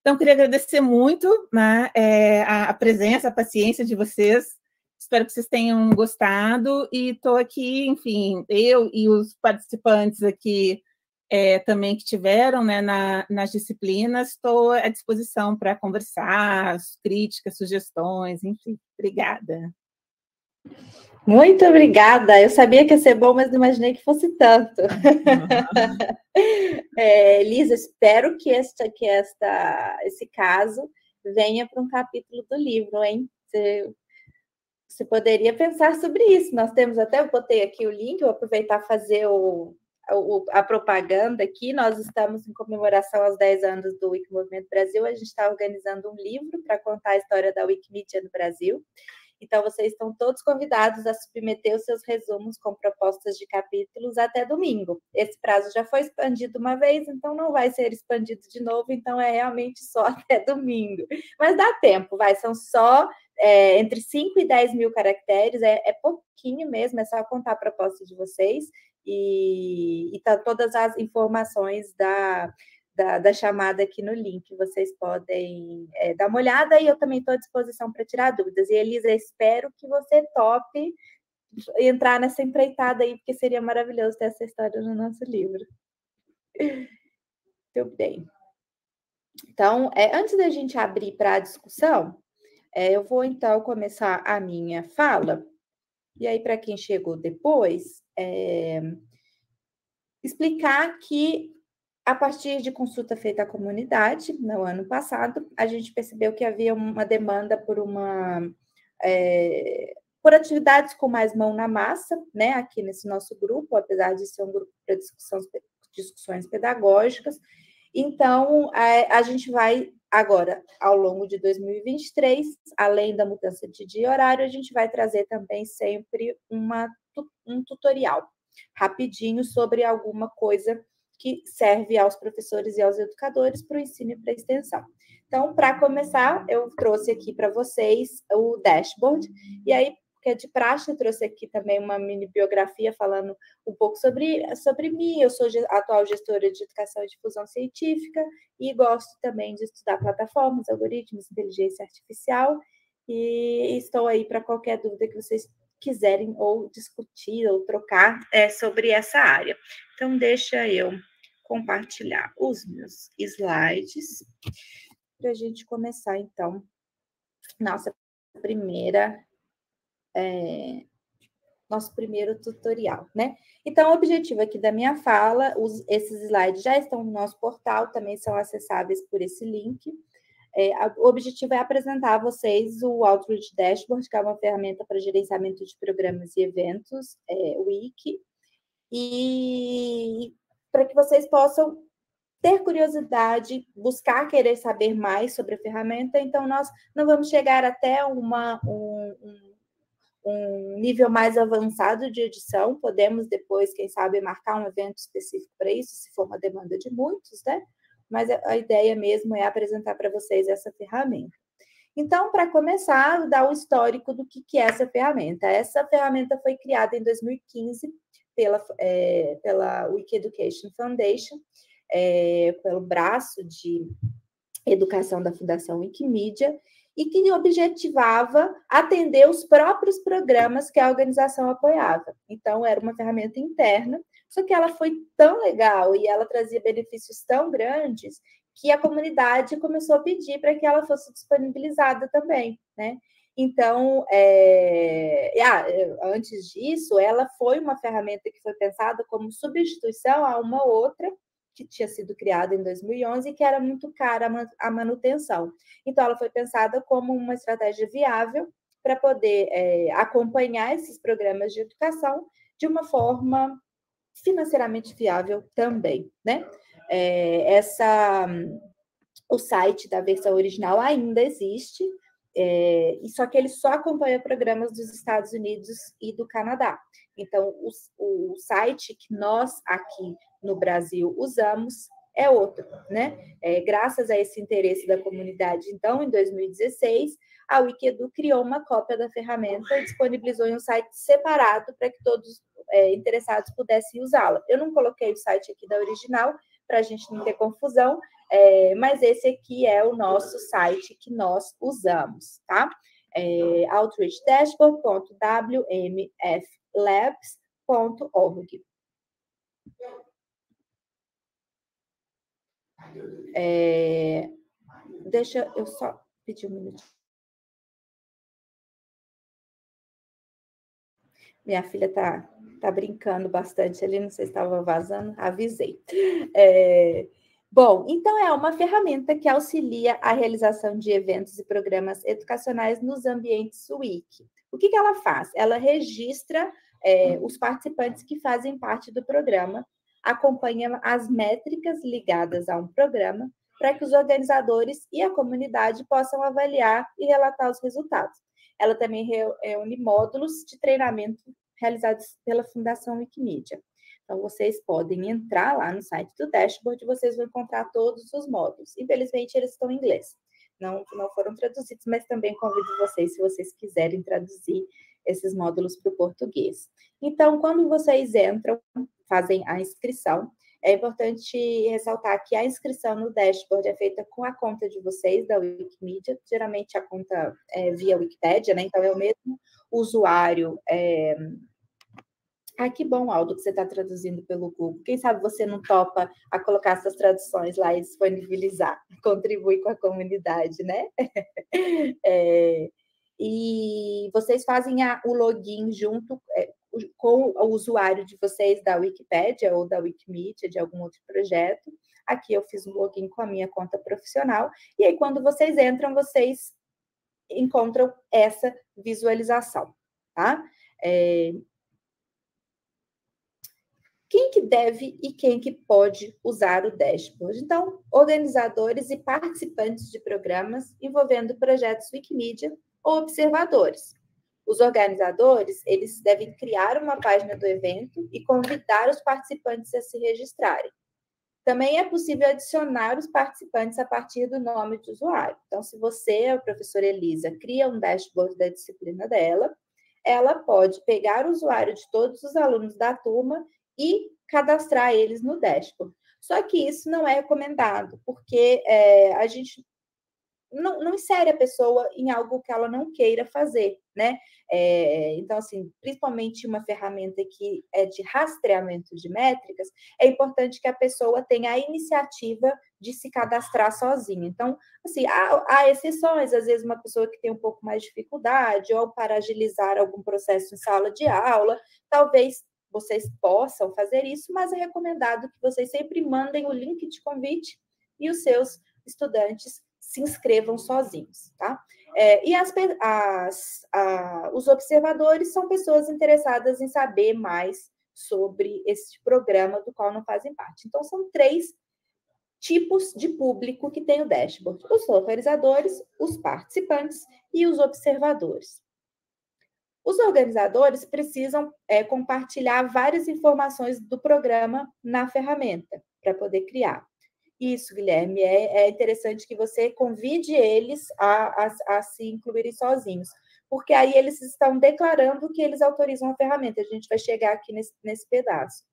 Então, queria agradecer muito né, é, a, a presença, a paciência de vocês. Espero que vocês tenham gostado e estou aqui, enfim, eu e os participantes aqui é, também que tiveram né, na, nas disciplinas, estou à disposição para conversar, críticas, sugestões, enfim. Obrigada. Muito obrigada. Eu sabia que ia ser bom, mas não imaginei que fosse tanto. Uhum. é, Lisa, espero que, esta, que esta, esse caso venha para um capítulo do livro, hein? Você, você poderia pensar sobre isso. Nós temos até, eu botei aqui o link, vou aproveitar fazer o, a propaganda aqui, nós estamos em comemoração aos 10 anos do Wiki Movimento Brasil, a gente está organizando um livro para contar a história da Wikimedia no Brasil. Então, vocês estão todos convidados a submeter os seus resumos com propostas de capítulos até domingo. Esse prazo já foi expandido uma vez, então não vai ser expandido de novo, então é realmente só até domingo. Mas dá tempo, vai, são só é, entre 5 e 10 mil caracteres, é, é pouquinho mesmo, é só contar a proposta de vocês e, e tá todas as informações da, da, da, chamada aqui no link. Vocês podem é, dar uma olhada e eu também estou à disposição para tirar dúvidas. E, Elisa, espero que você tope entrar nessa empreitada aí, porque seria maravilhoso ter essa história no nosso livro. Muito bem. Então, é, antes da gente abrir para a discussão, é, eu vou então começar a minha fala. E aí, para quem chegou depois, é, explicar que, a partir de consulta feita à comunidade, no ano passado, a gente percebeu que havia uma demanda por uma. É, por atividades com mais mão na massa, né, aqui nesse nosso grupo, apesar de ser um grupo para discussões, discussões pedagógicas. Então, a, a gente vai agora, ao longo de 2023, além da mudança de dia e horário, a gente vai trazer também sempre uma, um tutorial rapidinho sobre alguma coisa que serve aos professores e aos educadores para o ensino e para a extensão. Então, para começar, eu trouxe aqui para vocês o dashboard, e aí, que é de praxe, trouxe aqui também uma mini biografia falando um pouco sobre, sobre mim. Eu sou atual gestora de educação e difusão científica e gosto também de estudar plataformas, algoritmos, inteligência artificial, e estou aí para qualquer dúvida que vocês quiserem ou discutir ou trocar é, sobre essa área. Então, deixa eu compartilhar os meus slides para a gente começar, então, nossa primeira, é, nosso primeiro tutorial, né? Então, o objetivo aqui da minha fala, os, esses slides já estão no nosso portal, também são acessáveis por esse link. É, o objetivo é apresentar a vocês o Outreach Dashboard, que é uma ferramenta para gerenciamento de programas e eventos, é, Wiki, e para que vocês possam ter curiosidade, buscar querer saber mais sobre a ferramenta. Então, nós não vamos chegar até uma, um, um, um nível mais avançado de edição, podemos depois, quem sabe, marcar um evento específico para isso, se for uma demanda de muitos, né? mas a ideia mesmo é apresentar para vocês essa ferramenta. Então, para começar, dar o histórico do que, que é essa ferramenta. Essa ferramenta foi criada em 2015 pela, é, pela Wiki Education Foundation, é, pelo braço de educação da Fundação Wikimedia, e que objetivava atender os próprios programas que a organização apoiava. Então, era uma ferramenta interna só que ela foi tão legal e ela trazia benefícios tão grandes que a comunidade começou a pedir para que ela fosse disponibilizada também, né? Então, é... ah, antes disso, ela foi uma ferramenta que foi pensada como substituição a uma outra que tinha sido criada em 2011 e que era muito cara a manutenção. Então, ela foi pensada como uma estratégia viável para poder é, acompanhar esses programas de educação de uma forma financeiramente viável também, né? é, essa, o site da versão original ainda existe, é, só que ele só acompanha programas dos Estados Unidos e do Canadá. Então, o, o site que nós aqui no Brasil usamos é outro, né? É, graças a esse interesse da comunidade, então, em 2016, a Wikedu criou uma cópia da ferramenta e disponibilizou em um site separado para que todos é, interessados pudessem usá-la. Eu não coloquei o site aqui da original para a gente não ter confusão, é, mas esse aqui é o nosso site que nós usamos, tá? É outreachdashboard.wmflabs.org. É, deixa eu só pedir um minuto. Minha filha tá, tá brincando bastante ali, não sei se estava vazando, avisei. É, bom, então é uma ferramenta que auxilia a realização de eventos e programas educacionais nos ambientes Wiki. O que, que ela faz? Ela registra é, os participantes que fazem parte do programa acompanha as métricas ligadas a um programa para que os organizadores e a comunidade possam avaliar e relatar os resultados. Ela também reúne módulos de treinamento realizados pela Fundação Wikimedia. Então, vocês podem entrar lá no site do dashboard vocês vão encontrar todos os módulos. Infelizmente, eles estão em inglês. Não, não foram traduzidos, mas também convido vocês, se vocês quiserem traduzir esses módulos para o português. Então, quando vocês entram, fazem a inscrição, é importante ressaltar que a inscrição no dashboard é feita com a conta de vocês da Wikimedia, geralmente a conta é via Wikipédia, né? Então é o mesmo usuário. É... Ah, que bom, Aldo, que você está traduzindo pelo Google. Quem sabe você não topa a colocar essas traduções lá e disponibilizar, contribuir com a comunidade, né? é... E vocês fazem a, o login junto, é, com o usuário de vocês da Wikipédia ou da Wikimedia, de algum outro projeto. Aqui eu fiz um login com a minha conta profissional. E aí, quando vocês entram, vocês encontram essa visualização, tá? É... Quem que deve e quem que pode usar o dashboard? Então, organizadores e participantes de programas envolvendo projetos Wikimedia ou observadores. Os organizadores, eles devem criar uma página do evento e convidar os participantes a se registrarem. Também é possível adicionar os participantes a partir do nome de usuário. Então, se você, a professora Elisa, cria um dashboard da disciplina dela, ela pode pegar o usuário de todos os alunos da turma e cadastrar eles no dashboard. Só que isso não é recomendado, porque é, a gente não, não insere a pessoa em algo que ela não queira fazer, né? É, então, assim, principalmente uma ferramenta que é de rastreamento de métricas, é importante que a pessoa tenha a iniciativa de se cadastrar sozinha. Então, assim, há, há exceções, às vezes uma pessoa que tem um pouco mais de dificuldade, ou para agilizar algum processo em sala de aula, talvez vocês possam fazer isso, mas é recomendado que vocês sempre mandem o link de convite e os seus estudantes se inscrevam sozinhos, tá? É, e as, as, a, os observadores são pessoas interessadas em saber mais sobre esse programa do qual não fazem parte. Então, são três tipos de público que tem o dashboard: os organizadores, os participantes e os observadores. Os organizadores precisam é, compartilhar várias informações do programa na ferramenta para poder criar. Isso, Guilherme, é, é interessante que você convide eles a, a, a, se incluírem sozinhos, porque aí eles estão declarando que eles autorizam a ferramenta. A gente vai chegar aqui nesse, nesse pedaço.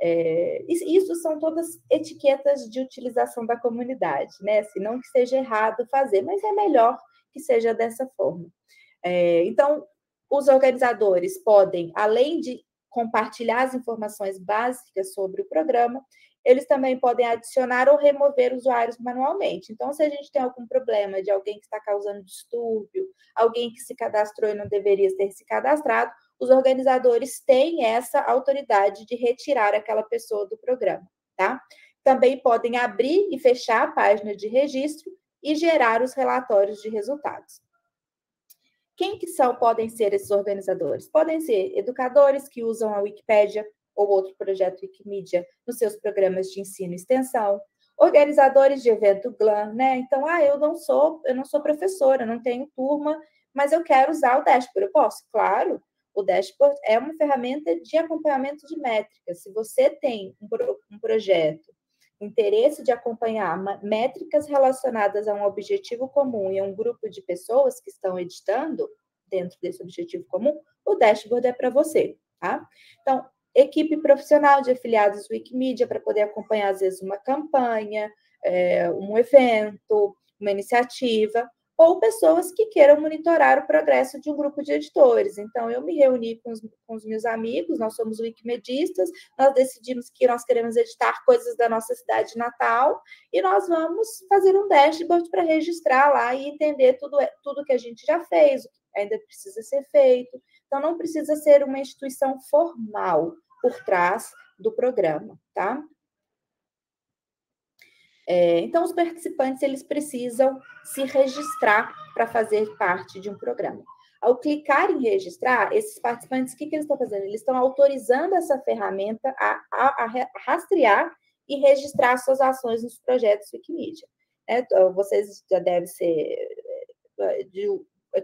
É, isso são todas etiquetas de utilização da comunidade, né? Assim, não que seja errado fazer, mas é melhor que seja dessa forma. É, então, os organizadores podem, além de compartilhar as informações básicas sobre o programa, eles também podem adicionar ou remover usuários manualmente. Então, se a gente tem algum problema de alguém que está causando distúrbio, alguém que se cadastrou e não deveria ter se cadastrado, os organizadores têm essa autoridade de retirar aquela pessoa do programa, tá? Também podem abrir e fechar a página de registro e gerar os relatórios de resultados. Quem que são, podem ser esses organizadores? Podem ser educadores que usam a Wikipédia ou outro projeto Wikimedia nos seus programas de ensino e extensão, organizadores de evento GLAM, né? Então, ah, eu não sou, eu não sou professora, não tenho turma, mas eu quero usar o dashboard. Eu posso? Claro. O dashboard é uma ferramenta de acompanhamento de métricas. Se você tem um, um projeto, interesse de acompanhar métricas relacionadas a um objetivo comum e a um grupo de pessoas que estão editando dentro desse objetivo comum, o dashboard é para você, tá? Então, equipe profissional de afiliados Wikimedia para poder acompanhar, às vezes, uma campanha, é, um evento, uma iniciativa, ou pessoas que queiram monitorar o progresso de um grupo de editores. Então, eu me reuni com os, com os, meus amigos, nós somos wikimedistas, nós decidimos que nós queremos editar coisas da nossa cidade natal e nós vamos fazer um dashboard para registrar lá e entender tudo, tudo que a gente já fez, o que ainda precisa ser feito. Então, não precisa ser uma instituição formal por trás do programa, tá? É, então, os participantes eles precisam se registrar para fazer parte de um programa. Ao clicar em registrar, esses participantes, o que, que eles estão fazendo? Eles estão autorizando essa ferramenta a, a, a rastrear e registrar suas ações nos projetos Wikimedia. É, vocês já devem ser é, de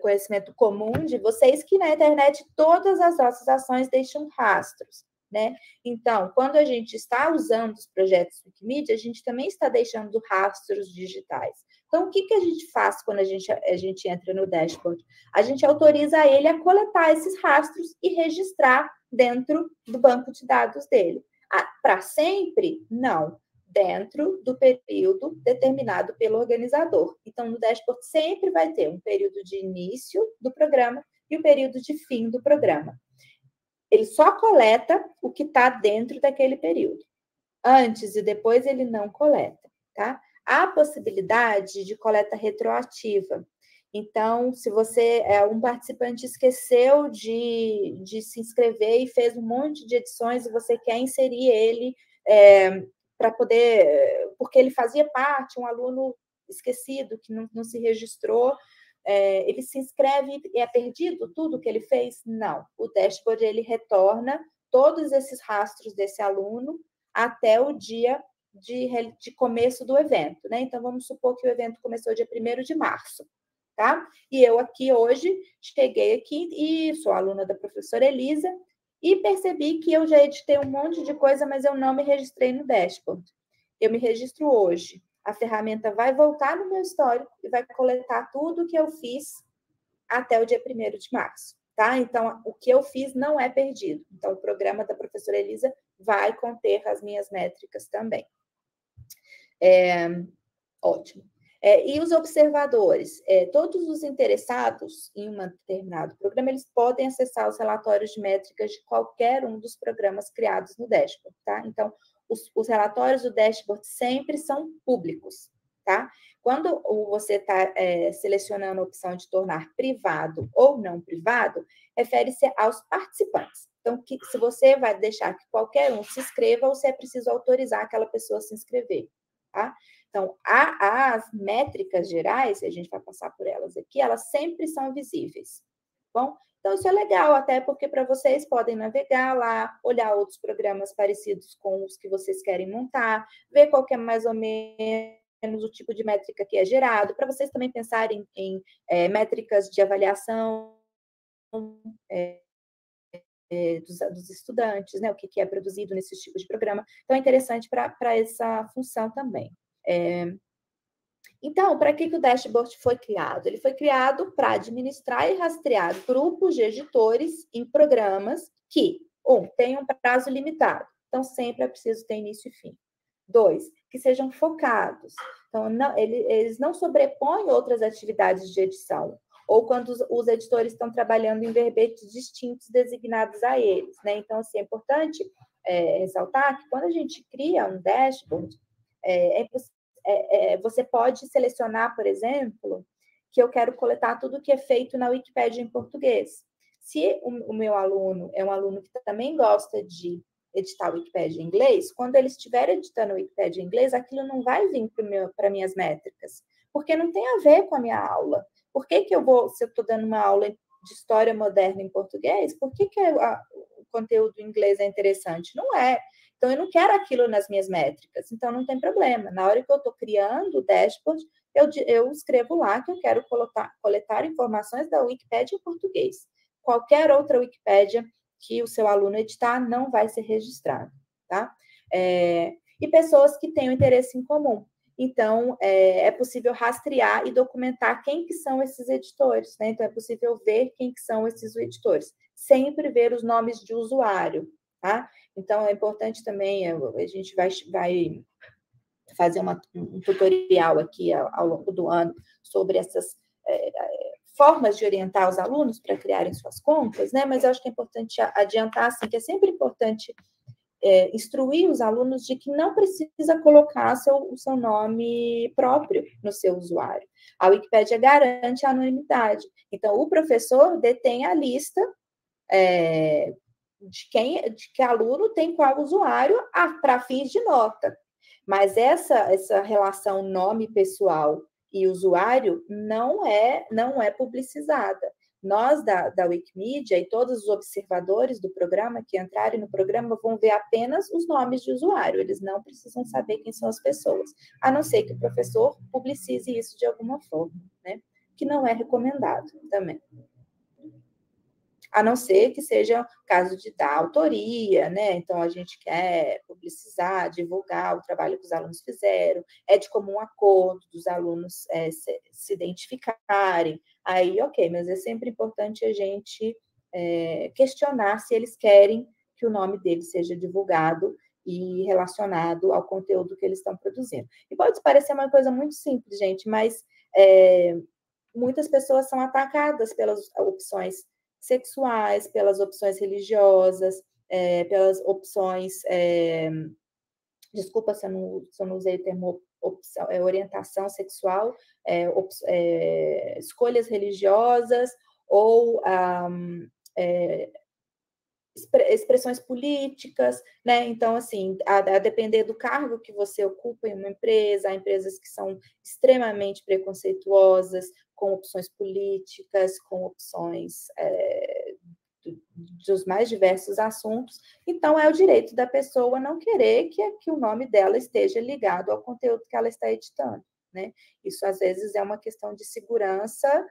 conhecimento comum de vocês que na internet todas as nossas ações deixam rastros né? Então, quando a gente está usando os projetos Wikimedia, a gente também está deixando rastros digitais. Então, o que, que a gente faz quando a gente, a gente entra no dashboard? A gente autoriza ele a coletar esses rastros e registrar dentro do banco de dados dele. Ah, Para sempre? Não. Dentro do período determinado pelo organizador. Então, no dashboard sempre vai ter um período de início do programa e o um período de fim do programa ele só coleta o que está dentro daquele período. Antes e depois ele não coleta, tá? Há possibilidade de coleta retroativa. Então, se você é um participante esqueceu de, de se inscrever e fez um monte de edições e você quer inserir ele é, para poder, porque ele fazia parte, um aluno esquecido que não, não se registrou, é, ele se inscreve e é perdido tudo que ele fez? Não. O dashboard ele retorna todos esses rastros desse aluno até o dia de, de começo do evento, né? Então, vamos supor que o evento começou dia 1 de março, tá? E eu aqui hoje cheguei aqui e sou aluna da professora Elisa e percebi que eu já editei um monte de coisa, mas eu não me registrei no dashboard. Eu me registro hoje a ferramenta vai voltar no meu histórico e vai coletar tudo que eu fiz até o dia 1 de março, tá? Então, o que eu fiz não é perdido. Então, o programa da professora Elisa vai conter as minhas métricas também. É, ótimo. É, e os observadores, é, todos os interessados em um determinado programa, eles podem acessar os relatórios de métricas de qualquer um dos programas criados no dashboard, tá? Então, os, os relatórios do dashboard sempre são públicos, tá? Quando você está é, selecionando a opção de tornar privado ou não privado, refere-se aos participantes. Então, que, se você vai deixar que qualquer um se inscreva, você é preciso autorizar aquela pessoa a se inscrever, tá? Então, a, as métricas gerais, a gente vai passar por elas aqui, elas sempre são visíveis. Bom, então, isso é legal, até porque para vocês podem navegar lá, olhar outros programas parecidos com os que vocês querem montar, ver qual é mais ou menos o tipo de métrica que é gerado, para vocês também pensarem em é, métricas de avaliação é, é, dos, dos, estudantes, né, o que, que é produzido nesses tipos de programa. Então, é interessante para essa função também. Então, para que, que o dashboard foi criado? Ele foi criado para administrar e rastrear grupos de editores em programas que, um, tenham prazo limitado. Então, sempre é preciso ter início e fim. Dois, que sejam focados. Então, não, ele, eles não sobrepõem outras atividades de edição, ou quando os, os, editores estão trabalhando em verbetes distintos designados a eles. Né? Então, assim, é importante é, ressaltar que quando a gente cria um dashboard, é, é, é, é, você pode selecionar, por exemplo, que eu quero coletar tudo que é feito na Wikipédia em português. Se o, o meu aluno é um aluno que também gosta de editar Wikipédia em inglês, quando ele estiver editando Wikipédia em inglês, aquilo não vai vir para minhas métricas, porque não tem a ver com a minha aula. Por que, que eu vou, se eu estou dando uma aula de história moderna em português, por que, que a, conteúdo em inglês é interessante. Não é. Então, eu não quero aquilo nas minhas métricas, então não tem problema. Na hora que eu estou criando o dashboard, eu, eu escrevo lá que eu quero coletar, informações da Wikipédia em português. Qualquer outra Wikipédia que o seu aluno editar não vai ser registrado, tá? É, e pessoas que têm um interesse em comum. Então, é, é, possível rastrear e documentar quem que são esses editores, né? Então, é possível ver quem que são esses editores. Sempre ver os nomes de usuário, tá? Então, é importante também, a gente vai, vai fazer uma, um tutorial aqui ao, ao, longo do ano sobre essas é, formas de orientar os alunos para criarem suas contas, né? Mas eu acho que é importante adiantar, assim, que é sempre importante é, instruir os alunos de que não precisa colocar seu, o seu nome próprio no seu usuário. A Wikipédia garante a anonimidade. Então, o professor detém a lista é, de quem, de que aluno tem qual usuário para fins de nota. Mas essa, essa relação nome pessoal e usuário não é não é publicizada. Nós da, da Wikimedia e todos os observadores do programa que entrarem no programa vão ver apenas os nomes de usuário, eles não precisam saber quem são as pessoas, a não ser que o professor publicize isso de alguma forma, né? Que não é recomendado também a não ser que seja caso de dar autoria, né? Então, a gente quer publicizar, divulgar o trabalho que os alunos fizeram, é de comum acordo dos alunos é, se, se, identificarem. Aí, ok, mas é sempre importante a gente é, questionar se eles querem que o nome deles seja divulgado e relacionado ao conteúdo que eles estão produzindo. E pode parecer uma coisa muito simples, gente, mas é, muitas pessoas são atacadas pelas opções sexuais, pelas opções religiosas, é, pelas opções. É, desculpa se eu, não, se eu não usei o termo opção, é, orientação sexual, é, op, é, escolhas religiosas ou um, é, expressões políticas, né? Então, assim, a, a, depender do cargo que você ocupa em uma empresa, há empresas que são extremamente preconceituosas, com opções políticas, com opções é, dos mais diversos assuntos. Então, é o direito da pessoa não querer que, que o nome dela esteja ligado ao conteúdo que ela está editando, né? Isso, às vezes, é uma questão de segurança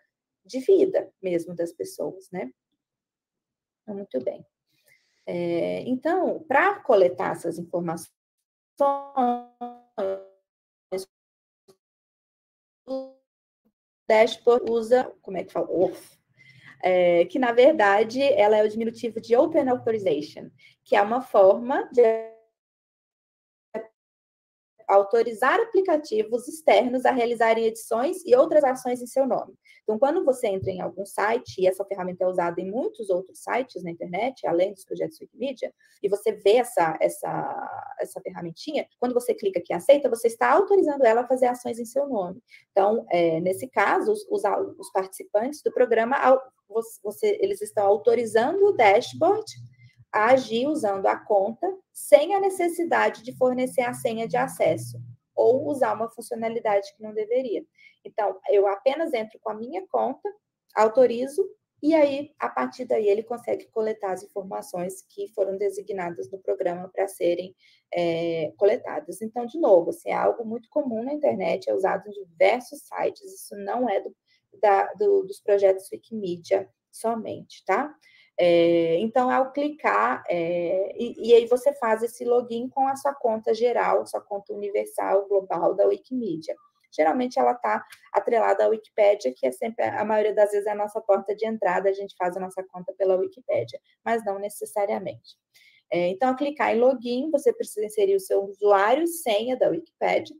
de vida mesmo das pessoas, né? Muito bem. É, então, para coletar essas informações, o dashboard usa, como é que fala? OFF, é, que na verdade ela é o diminutivo de Open Authorization, que é uma forma de autorizar aplicativos externos a realizarem edições e outras ações em seu nome. Então, quando você entra em algum site, e essa ferramenta é usada em muitos outros sites na internet, além dos projetos Wikimedia, e você vê essa, essa, essa ferramentinha, quando você clica aqui em aceita, você está autorizando ela a fazer ações em seu nome. Então, é, nesse caso, os, os, participantes do programa, você, eles estão autorizando o dashboard a agir usando a conta sem a necessidade de fornecer a senha de acesso ou usar uma funcionalidade que não deveria. Então, eu apenas entro com a minha conta, autorizo, e aí, a partir daí, ele consegue coletar as informações que foram designadas no programa para serem é, coletadas. Então, de novo, assim, é algo muito comum na internet, é usado em diversos sites, isso não é do, da, do, dos projetos Wikimedia somente, tá? É, então, ao clicar, é, e, e, aí você faz esse login com a sua conta geral, sua conta universal, global da Wikimedia. Geralmente ela está atrelada à Wikipédia, que é sempre, a maioria das vezes, é a nossa porta de entrada, a gente faz a nossa conta pela Wikipédia, mas não necessariamente. É, então, ao clicar em login, você precisa inserir o seu usuário e senha da Wikipédia.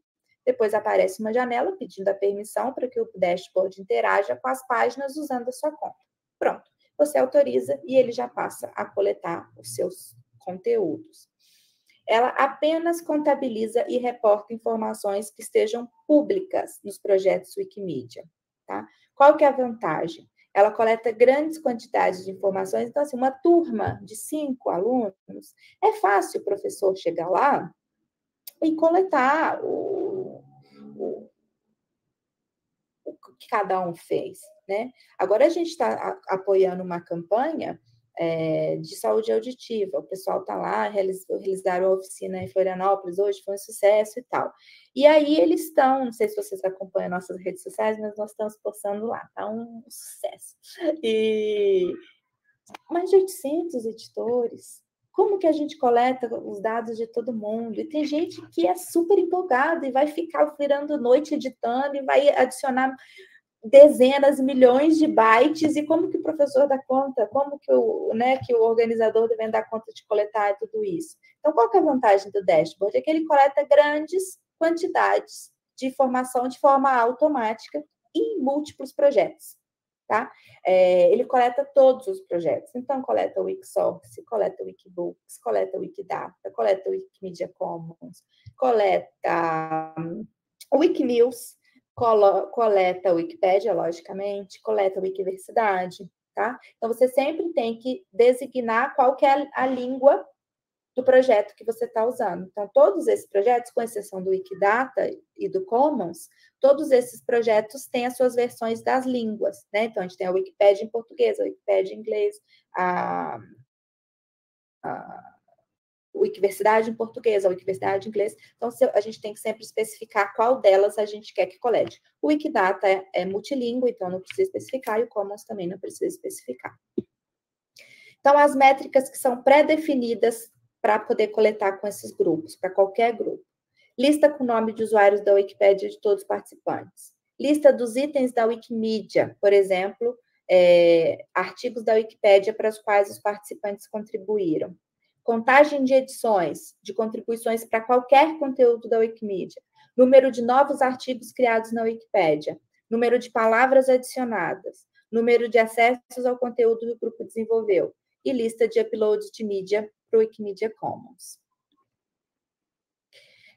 Depois aparece uma janela pedindo a permissão para que o dashboard interaja com as páginas usando a sua conta. Pronto você autoriza e ele já passa a coletar os seus conteúdos. Ela apenas contabiliza e reporta informações que estejam públicas nos projetos Wikimedia. Tá? Qual que é a vantagem? Ela coleta grandes quantidades de informações, então, assim, uma turma de cinco alunos, é fácil o professor chegar lá e coletar o, o, que cada um fez né? Agora a gente está apoiando uma campanha é, de saúde auditiva. O pessoal está lá, realizaram a oficina em Florianópolis hoje, foi um sucesso e tal. E aí eles estão, não sei se vocês acompanham nossas redes sociais, mas nós estamos postando lá, tá um sucesso. E mais de 800 editores. Como que a gente coleta os dados de todo mundo? E tem gente que é super empolgada e vai ficar virando noite editando e vai adicionar dezenas, milhões de bytes, e como que o professor dá conta, como que o, né, que o organizador deve dar conta de coletar tudo isso. Então, qual que é a vantagem do dashboard? É que ele coleta grandes quantidades de informação de forma automática em múltiplos projetos. Tá? É, ele coleta todos os projetos. Então, coleta o Wikisource, coleta o Wikibooks, coleta o Wikidata, coleta o Wikimedia Commons, coleta o Wikinews, coleta a Wikipédia, logicamente, coleta a Wikiversidade, tá? Então, você sempre tem que designar qual é a língua do projeto que você está usando. Então, todos esses projetos, com exceção do Wikidata e do Commons, todos esses projetos têm as suas versões das línguas, né? Então, a gente tem a Wikipédia em português, a Wikipédia em inglês, a, a Wikiversidade em português, a Wikiversidade em inglês. Então, a gente tem que sempre especificar qual delas a gente quer que colete. O Wikidata é, é multilingüe, então não precisa especificar, e o Commons também não precisa especificar. Então, as métricas que são pré-definidas para poder coletar com esses grupos, para qualquer grupo. Lista com o nome de usuários da Wikipédia de todos os participantes. Lista dos itens da Wikimedia, por exemplo, é, artigos da Wikipédia para os quais os participantes contribuíram. Contagem de edições, de contribuições para qualquer conteúdo da Wikimedia, número de novos artigos criados na Wikipédia, número de palavras adicionadas, número de acessos ao conteúdo que o grupo desenvolveu. E lista de uploads de mídia para o Wikimedia Commons.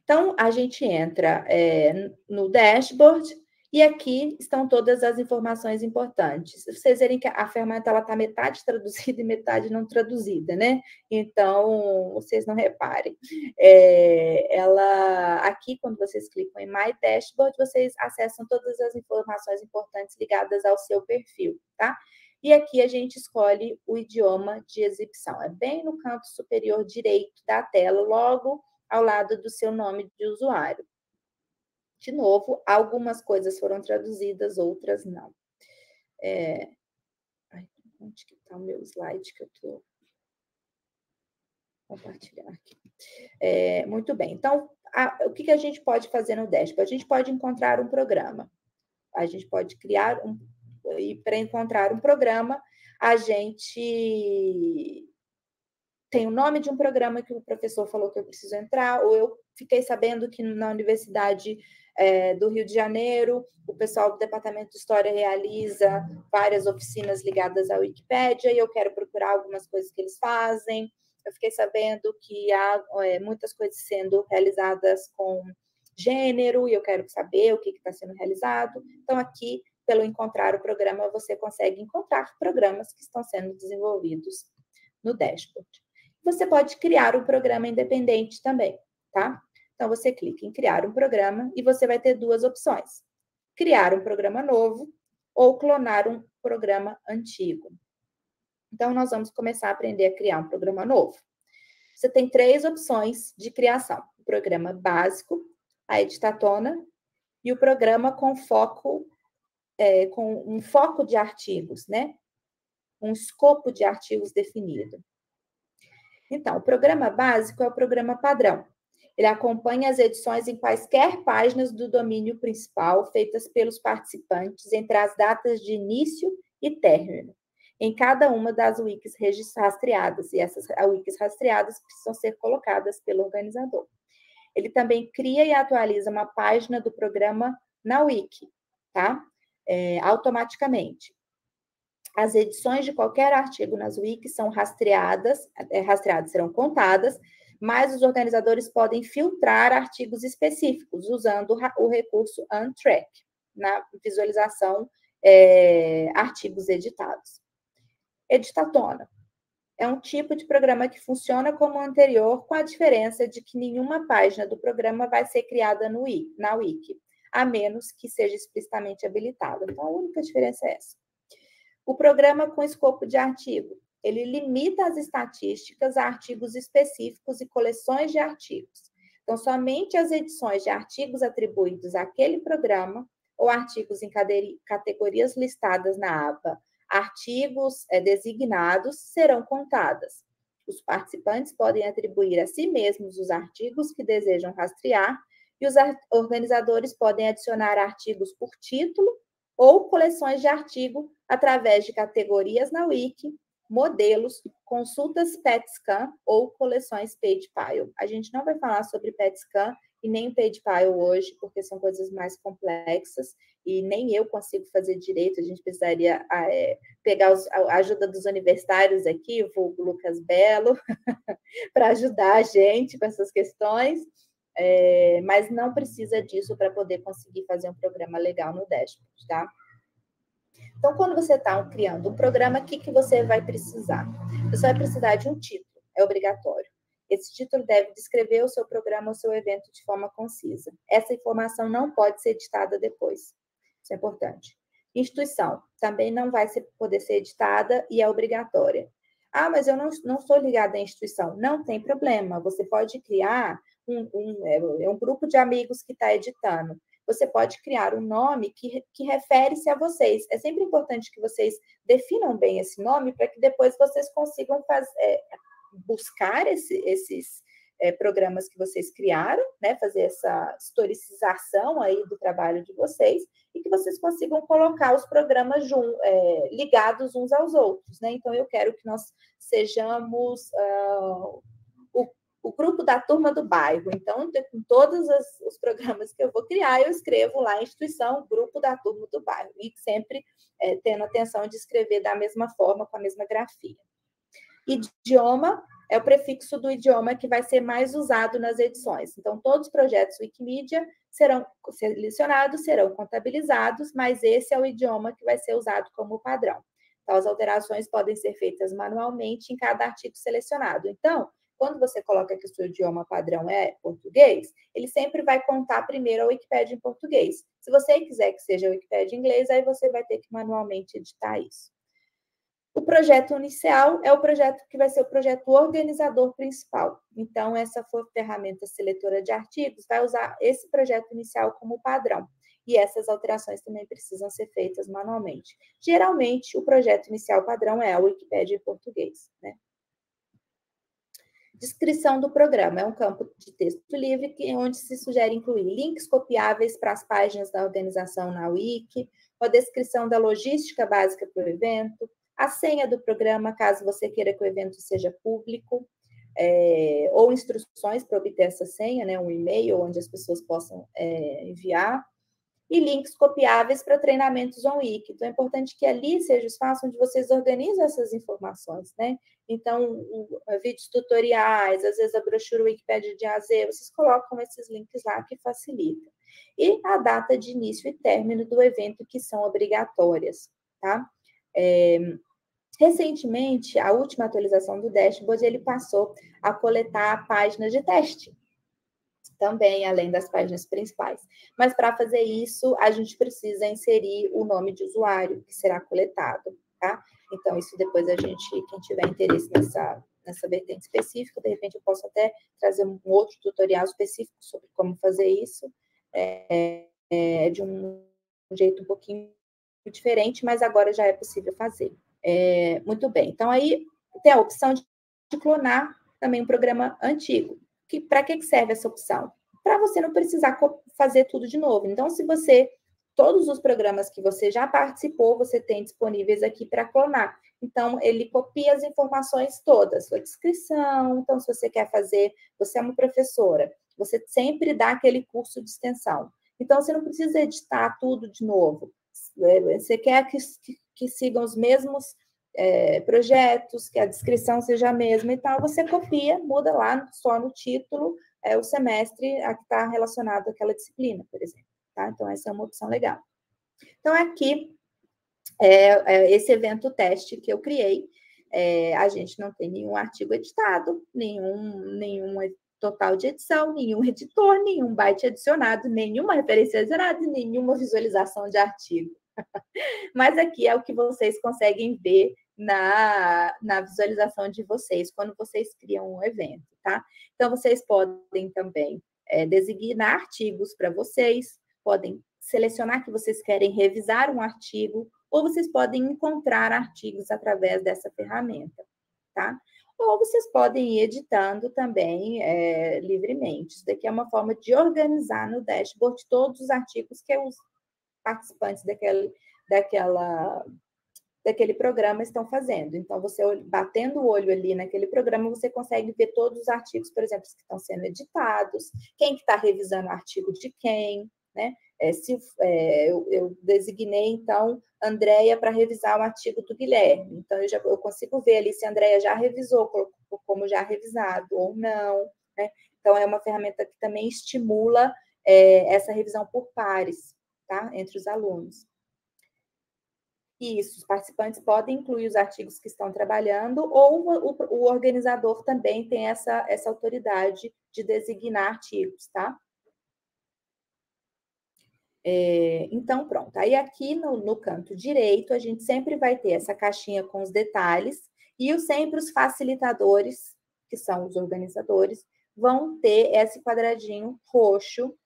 Então, a gente entra é, no dashboard e aqui estão todas as informações importantes. Vocês verem que a ferramenta está metade traduzida e metade não traduzida, né? Então, vocês não reparem. É, ela, aqui, quando vocês clicam em My Dashboard, vocês acessam todas as informações importantes ligadas ao seu perfil, tá? E aqui a gente escolhe o idioma de exibição. É bem no canto superior direito da tela, logo ao lado do seu nome de usuário. De novo, algumas coisas foram traduzidas, outras não. É... Ai, onde que está o meu slide que eu estou compartilhando aqui? É, muito bem. Então, a, o que, que a gente pode fazer no dashboard? A gente pode encontrar um programa. A gente pode criar um... E para encontrar um programa, a gente tem o nome de um programa que o professor falou que eu preciso entrar, ou eu fiquei sabendo que na universidade é, do Rio de Janeiro, o pessoal do Departamento de História realiza várias oficinas ligadas à Wikipédia e eu quero procurar algumas coisas que eles fazem. Eu fiquei sabendo que há é, muitas coisas sendo realizadas com gênero e eu quero saber o que está sendo realizado. Então, aqui, pelo encontrar o programa, você consegue encontrar programas que estão sendo desenvolvidos no dashboard. Você pode criar um programa independente também, tá? Então, você clica em criar um programa e você vai ter duas opções: criar um programa novo ou clonar um programa antigo. Então, nós vamos começar a aprender a criar um programa novo. Você tem três opções de criação: o programa básico, a editatona e o programa com foco, é, com um foco de artigos, né? Um escopo de artigos definido. Então, o programa básico é o programa padrão. Ele acompanha as edições em quaisquer páginas do domínio principal feitas pelos participantes entre as datas de início e término, em cada uma das wikis rastreadas, e essas wikis rastreadas precisam ser colocadas pelo organizador. Ele também cria e atualiza uma página do programa na wiki, tá? É, automaticamente. As edições de qualquer artigo nas wikis são rastreadas, é, rastreadas serão contadas mas os organizadores podem filtrar artigos específicos usando o recurso Untrack na visualização é, artigos editados. Editatona é um tipo de programa que funciona como o anterior, com a diferença de que nenhuma página do programa vai ser criada no na Wiki, a menos que seja explicitamente habilitada. Então, a única diferença é essa. O programa com escopo de artigo ele limita as estatísticas a artigos específicos e coleções de artigos. Então, somente as edições de artigos atribuídos àquele programa ou artigos em categorias listadas na aba Artigos é, designados serão contadas. Os participantes podem atribuir a si mesmos os artigos que desejam rastrear e os organizadores podem adicionar artigos por título ou coleções de artigo através de categorias na Wiki, modelos, consultas PetScan ou coleções PagePile. A gente não vai falar sobre PetScan e nem PagePile hoje, porque são coisas mais complexas e nem eu consigo fazer direito. A gente precisaria é, pegar os, a ajuda dos universitários aqui, o Lucas Belo, para ajudar a gente com essas questões. É, mas não precisa disso para poder conseguir fazer um programa legal no dashboard, tá? Então, quando você está criando um programa, o que, que você vai precisar? Você vai precisar de um título, é obrigatório. Esse título deve descrever o seu programa ou seu evento de forma concisa. Essa informação não pode ser editada depois. Isso é importante. Instituição também não vai ser, poder ser editada e é obrigatória. Ah, mas eu não, não sou ligada à instituição. Não tem problema. Você pode criar um, um, é, um grupo de amigos que está editando você pode criar um nome que, que refere-se a vocês. É sempre importante que vocês definam bem esse nome para que depois vocês consigam fazer, é, buscar esse, esses é, programas que vocês criaram, né, fazer essa historicização aí do trabalho de vocês e que vocês consigam colocar os programas jun, é, ligados uns aos outros, né? Então eu quero que nós sejamos uh, o grupo da turma do bairro. Então, com todos os programas que eu vou criar, eu escrevo lá a instituição, grupo da turma do bairro, e sempre é, tendo atenção de escrever da mesma forma, com a mesma grafia. Idioma é o prefixo do idioma que vai ser mais usado nas edições. Então, todos os projetos Wikimedia serão selecionados, serão contabilizados, mas esse é o idioma que vai ser usado como padrão. Então, as alterações podem ser feitas manualmente em cada artigo selecionado. Então, quando você coloca que o seu idioma padrão é português, ele sempre vai contar primeiro a Wikipédia em português. Se você quiser que seja a Wikipédia em inglês, aí você vai ter que manualmente editar isso. O projeto inicial é o projeto que vai ser o projeto organizador principal. Então, essa for ferramenta seletora de artigos vai usar esse projeto inicial como padrão. E essas alterações também precisam ser feitas manualmente. Geralmente, o projeto inicial padrão é a Wikipédia em português, né? Descrição do programa. É um campo de texto livre onde se sugere incluir links copiáveis para as páginas da organização na Wiki, uma descrição da logística básica para o evento, a senha do programa, caso você queira que o evento seja público, é, ou instruções para obter essa senha, né, um e-mail onde as pessoas possam é, enviar, e links copiáveis para treinamentos on wiki. Então, é importante que ali seja o espaço onde vocês organizam essas informações, né? Então, o, vídeos tutoriais, às vezes a brochura Wikipedia de AZ, vocês colocam esses links lá que facilita. E a data de início e término do evento, que são obrigatórias, tá? É, recentemente, a última atualização do dashboard, ele passou a coletar páginas de teste também, além das páginas principais. Mas para fazer isso, a gente precisa inserir o nome de usuário que será coletado, tá? Então, isso depois a gente, quem tiver interesse nessa, nessa vertente específica, de repente eu posso até trazer um outro tutorial específico sobre como fazer isso, é, é, de um jeito um pouquinho diferente, mas agora já é possível fazer. É, muito bem, então aí tem a opção de clonar também um programa antigo que para que serve essa opção? Para você não precisar fazer tudo de novo. Então, se você todos os programas que você já participou, você tem disponíveis aqui para clonar. Então, ele copia as informações todas, sua descrição. Então, se você quer fazer, você é uma professora, você sempre dá aquele curso de extensão. Então, você não precisa editar tudo de novo. É, você quer que, que, que sigam os mesmos é, projetos, que a descrição seja a mesma e tal, você copia, muda lá só no título é, o semestre a que está relacionado àquela disciplina, por exemplo. Tá? Então, essa é uma opção legal. Então, aqui, é, é esse evento teste que eu criei, é, a gente não tem nenhum artigo editado, nenhum, nenhum total de edição, nenhum editor, nenhum byte adicionado, nenhuma referência adicionada, nenhuma visualização de artigo. Mas aqui é o que vocês conseguem ver na, na visualização de vocês, quando vocês criam um evento, tá? Então, vocês podem também é, designar artigos para vocês, podem selecionar que vocês querem revisar um artigo, ou vocês podem encontrar artigos através dessa ferramenta, tá? Ou vocês podem ir editando também é, livremente. Isso daqui é uma forma de organizar no dashboard todos os artigos que os participantes daquele, daquela, daquele programa estão fazendo. Então, você batendo o olho ali naquele programa, você consegue ver todos os artigos, por exemplo, que estão sendo editados, quem que está revisando o artigo de quem, né? É, se, é, eu, eu, designei, então, Andréia para revisar o artigo do Guilherme. Então, eu, já, eu consigo ver ali se a Andréia já revisou, como já revisado ou não. Né? Então, é uma ferramenta que também estimula é, essa revisão por pares, tá? Entre os alunos. Isso, os participantes podem incluir os artigos que estão trabalhando, ou o, o organizador também tem essa, essa autoridade de designar artigos, tá? É, então, pronto. Aí aqui no, no, canto direito, a gente sempre vai ter essa caixinha com os detalhes e os, sempre os facilitadores, que são os organizadores, vão ter esse quadradinho roxo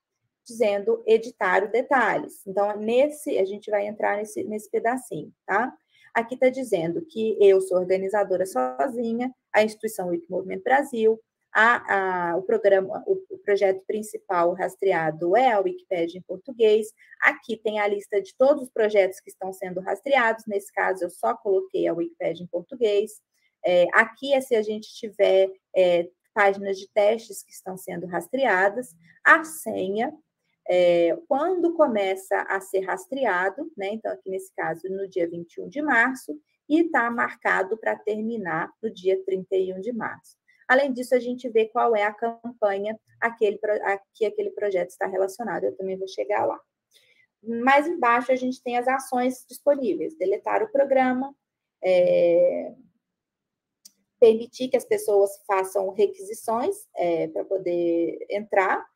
dizendo editar os detalhes. Então, nesse, a gente vai entrar nesse, nesse pedacinho, tá? Aqui está dizendo que eu sou organizadora sozinha, a instituição Wiki Movimento Brasil, a, a, o programa, o, o, projeto principal rastreado é a Wikipédia em português. Aqui tem a lista de todos os projetos que estão sendo rastreados. Nesse caso, eu só coloquei a Wikipédia em português. É, aqui é se a gente tiver é, páginas de testes que estão sendo rastreadas. A senha, é, quando começa a ser rastreado, né? Então, aqui nesse caso, no dia 21 de março, e está marcado para terminar no dia 31 de março. Além disso, a gente vê qual é a campanha aquele, a que aquele projeto está relacionado. Eu também vou chegar lá. Mais embaixo, a gente tem as ações disponíveis: deletar o programa, é, permitir que as pessoas façam requisições é, para poder entrar,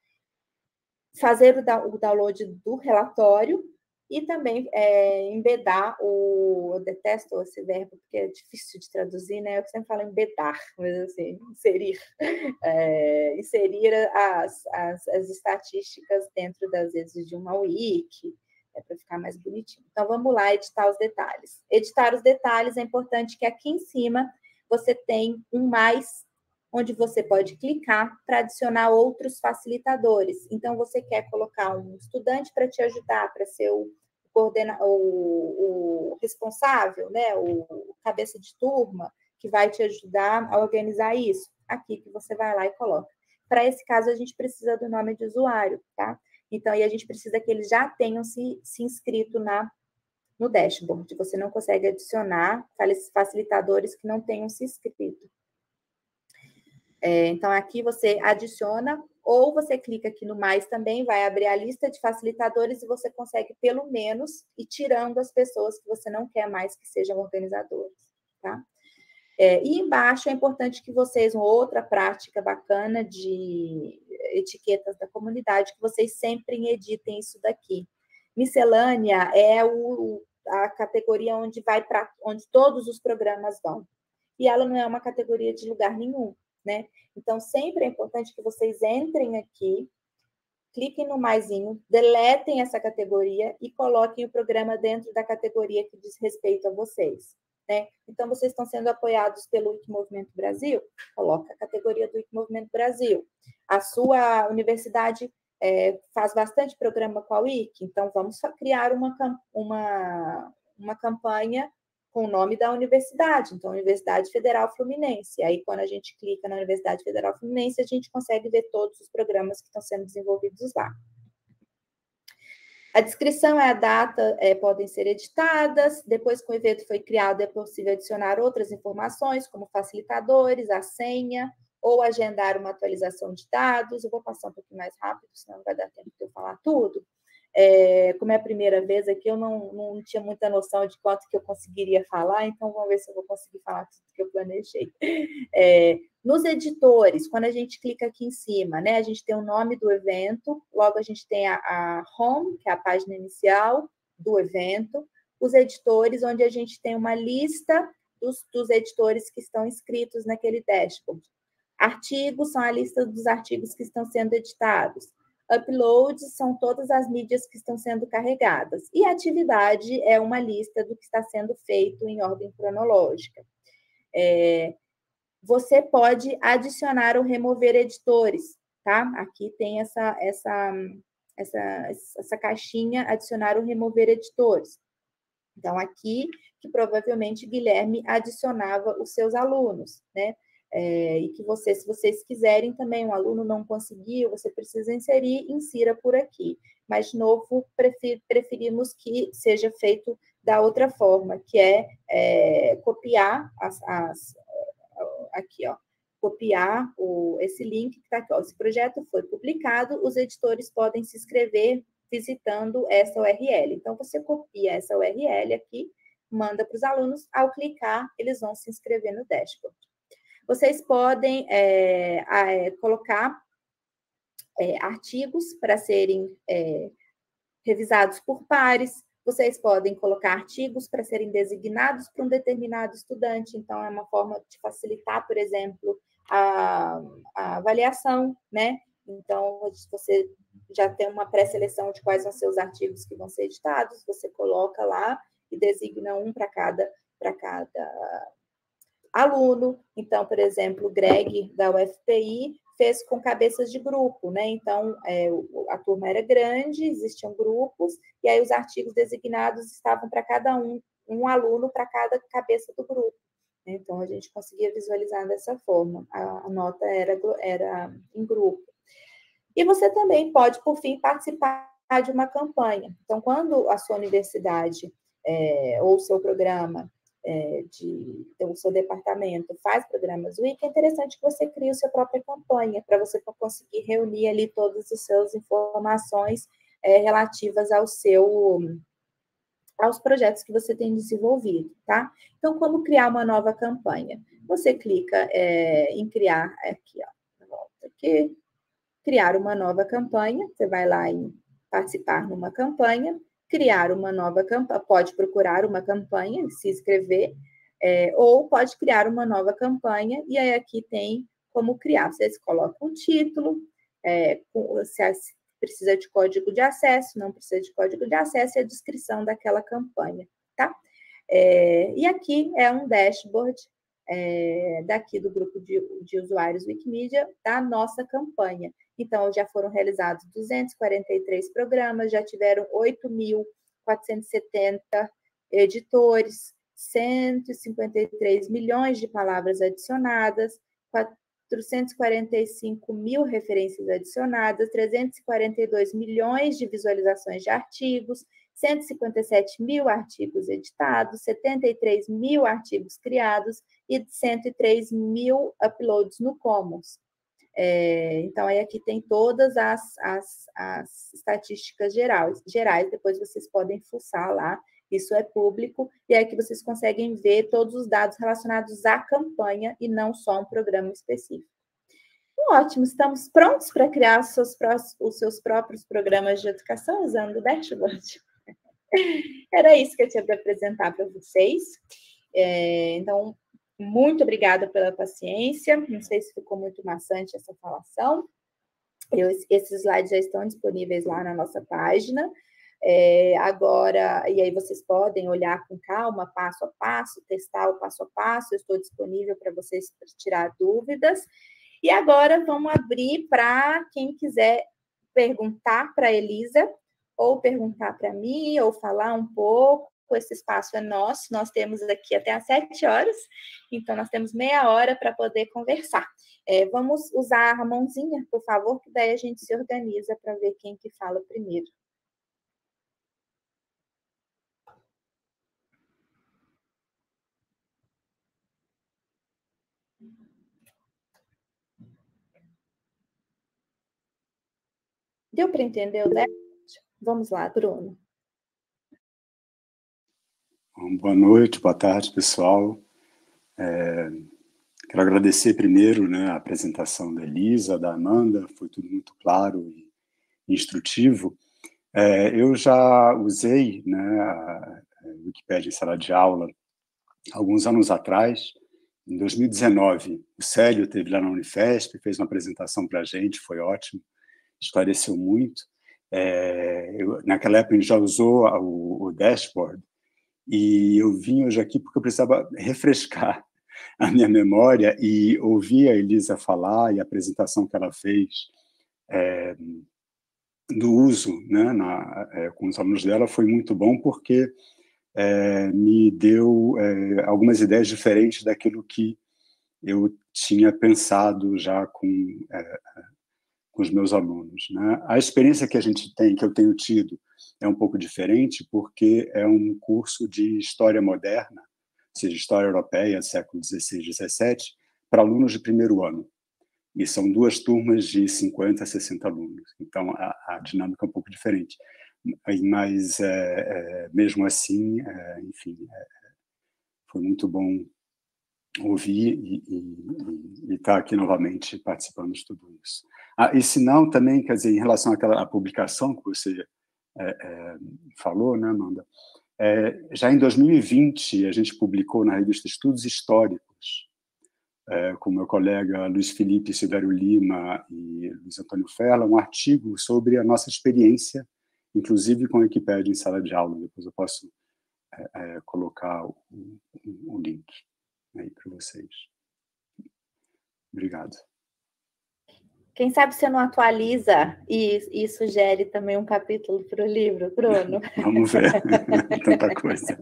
fazer o download do relatório e também é, embedar o. Eu detesto esse verbo porque é difícil de traduzir, né? Eu sempre falo embedar, mas assim, inserir. É, inserir as, as, as, estatísticas dentro das vezes de uma wiki, é para ficar mais bonitinho. Então, vamos lá editar os detalhes. Editar os detalhes é importante que aqui em cima você tem um mais onde você pode clicar para adicionar outros facilitadores. Então, você quer colocar um estudante para te ajudar, para ser o, coordena, o, o responsável, né, o cabeça de turma, que vai te ajudar a organizar isso. Aqui que você vai lá e coloca. Para esse caso, a gente precisa do nome de usuário, tá? Então, a gente precisa que eles já tenham se, se inscrito na, no dashboard. Você não consegue adicionar facilitadores que não tenham se inscrito. É, então, aqui você adiciona, ou você clica aqui no mais também, vai abrir a lista de facilitadores e você consegue, pelo menos, ir tirando as pessoas que você não quer mais que sejam organizadores, tá? É, e embaixo é importante que vocês, uma outra prática bacana de etiquetas da comunidade, que vocês sempre editem isso daqui. Miscelânea é o, a categoria onde vai para onde todos os programas vão. E ela não é uma categoria de lugar nenhum né? Então, sempre é importante que vocês entrem aqui, cliquem no maisinho, deletem essa categoria e coloquem o programa dentro da categoria que diz respeito a vocês. Né? Então, vocês estão sendo apoiados pelo Wiki Movimento Brasil? Coloca a categoria do Wiki Movimento Brasil. A sua universidade é, faz bastante programa com a Wiki, então vamos criar uma, uma, uma campanha com o nome da universidade, então Universidade Federal Fluminense. Aí, quando a gente clica na Universidade Federal Fluminense, a gente consegue ver todos os programas que estão sendo desenvolvidos lá. A descrição é a data, é, podem ser editadas. Depois que o evento foi criado, é possível adicionar outras informações, como facilitadores, a senha, ou agendar uma atualização de dados. Eu vou passar um pouquinho mais rápido, senão não vai dar tempo de eu falar tudo. É, como é a primeira vez aqui, eu não, não tinha muita noção de quanto que eu conseguiria falar, então vamos ver se eu vou conseguir falar tudo que eu planejei. É, nos editores, quando a gente clica aqui em cima, né, a gente tem o nome do evento, logo a gente tem a, a home, que é a página inicial do evento, os editores, onde a gente tem uma lista dos, dos editores que estão inscritos naquele dashboard. Artigos são a lista dos artigos que estão sendo editados. Uploads são todas as mídias que estão sendo carregadas. E atividade é uma lista do que está sendo feito em ordem cronológica. É, você pode adicionar ou remover editores, tá? Aqui tem essa, essa, essa, essa caixinha, adicionar ou remover editores. Então, aqui que provavelmente Guilherme adicionava os seus alunos, né? É, e que você, se vocês quiserem também, um aluno não conseguiu, você precisa inserir, insira por aqui. Mas, de novo, prefir, preferimos que seja feito da outra forma, que é, é copiar as, as, aqui, ó, copiar o, esse link que está aqui. Ó. Esse projeto foi publicado, os editores podem se inscrever visitando essa URL. Então, você copia essa URL aqui, manda para os alunos, ao clicar, eles vão se inscrever no dashboard. Vocês podem é, é, colocar é, artigos para serem é, revisados por pares, vocês podem colocar artigos para serem designados para um determinado estudante, então é uma forma de facilitar, por exemplo, a, a avaliação, né? Então, você já tem uma pré-seleção de quais são seus artigos que vão ser editados, você coloca lá e designa um para cada, para cada aluno. Então, por exemplo, o Greg, da UFPI, fez com cabeças de grupo, né? Então, é, a turma era grande, existiam grupos, e aí os artigos designados estavam para cada um, um aluno para cada cabeça do grupo. Né? Então, a gente conseguia visualizar dessa forma. A, a nota era, era em grupo. E você também pode, por fim, participar de uma campanha. Então, quando a sua universidade é, ou seu programa é, de o seu departamento faz programas Wiki, é interessante que você crie a sua própria campanha para você conseguir reunir ali todas as suas informações é, relativas ao seu aos projetos que você tem desenvolvido, tá? Então, como criar uma nova campanha? Você clica é, em criar aqui, ó, volta aqui, criar uma nova campanha. Você vai lá em participar numa campanha criar uma nova campanha, pode procurar uma campanha, se inscrever, é, ou pode criar uma nova campanha, e aí aqui tem como criar. Vocês colocam um título, é, se precisa de código de acesso, não precisa de código de acesso, e a descrição daquela campanha, tá? É, e aqui é um dashboard é, daqui do grupo de, de usuários Wikimedia da nossa campanha. Então, já foram realizados 243 programas, já tiveram 8.470 editores, 153 milhões de palavras adicionadas, 445 mil referências adicionadas, 342 milhões de visualizações de artigos, 157 mil artigos editados, 73 mil artigos criados e 103 mil uploads no Commons. É, então, aí aqui tem todas as, as, as estatísticas gerais, gerais, depois vocês podem fuçar lá, isso é público, e é que vocês conseguem ver todos os dados relacionados à campanha e não só um programa específico. Ótimo, estamos prontos para criar os seus, os seus próprios programas de educação usando o dashboard. Era isso que eu tinha para apresentar para vocês. É, então, muito obrigada pela paciência. Não sei se ficou muito maçante essa falação. Eu, esses slides já estão disponíveis lá na nossa página. É, agora, e aí vocês podem olhar com calma, passo a passo, testar o passo a passo. Eu estou disponível para vocês tirar dúvidas. E agora vamos abrir para quem quiser perguntar para a Elisa, ou perguntar para mim, ou falar um pouco esse espaço é nosso, nós temos aqui até às sete horas, então nós temos meia hora para poder conversar. É, vamos usar a mãozinha, por favor, que daí a gente se organiza para ver quem que fala primeiro. Deu para entender o Vamos lá, Bruno. Boa noite, boa tarde, pessoal. É, quero agradecer primeiro né, a apresentação da Elisa, da Amanda, foi tudo muito claro e instrutivo. É, eu já usei né, a Wikipédia em sala de aula alguns anos atrás, em 2019. O Célio teve lá na Unifesp, fez uma apresentação para a gente, foi ótimo, esclareceu muito. É, eu, naquela época, a gente já usou o, o dashboard, e eu vim hoje aqui porque eu precisava refrescar a minha memória e ouvir a Elisa falar e a apresentação que ela fez é, do uso né, na, é, com os alunos dela foi muito bom porque é, me deu é, algumas ideias diferentes daquilo que eu tinha pensado já com, é, com os meus alunos. Né? A experiência que a gente tem, que eu tenho tido, é um pouco diferente porque é um curso de história moderna, ou seja, história europeia, século XVI, XVII, para alunos de primeiro ano e são duas turmas de 50 a 60 alunos. Então, a, a dinâmica é um pouco diferente. Mas, é, é, mesmo assim, é, enfim, é, foi muito bom ouvir e estar tá aqui novamente participando de tudo isso. Ah, e se não, também, quer dizer, em relação àquela publicação que você é, é, falou, né, Amanda? já em 2020, a gente publicou na revista Estudos Históricos, é, com meu colega Luiz Felipe Silvério Lima e Luiz Antônio Ferla, um artigo sobre a nossa experiência, inclusive com a Wikipédia em sala de aula. Depois eu posso é, é, colocar o, o, link aí para vocês. Obrigado. Quem sabe você não atualiza e, e sugere também um capítulo para o livro, Bruno? Vamos ver. Tanta coisa.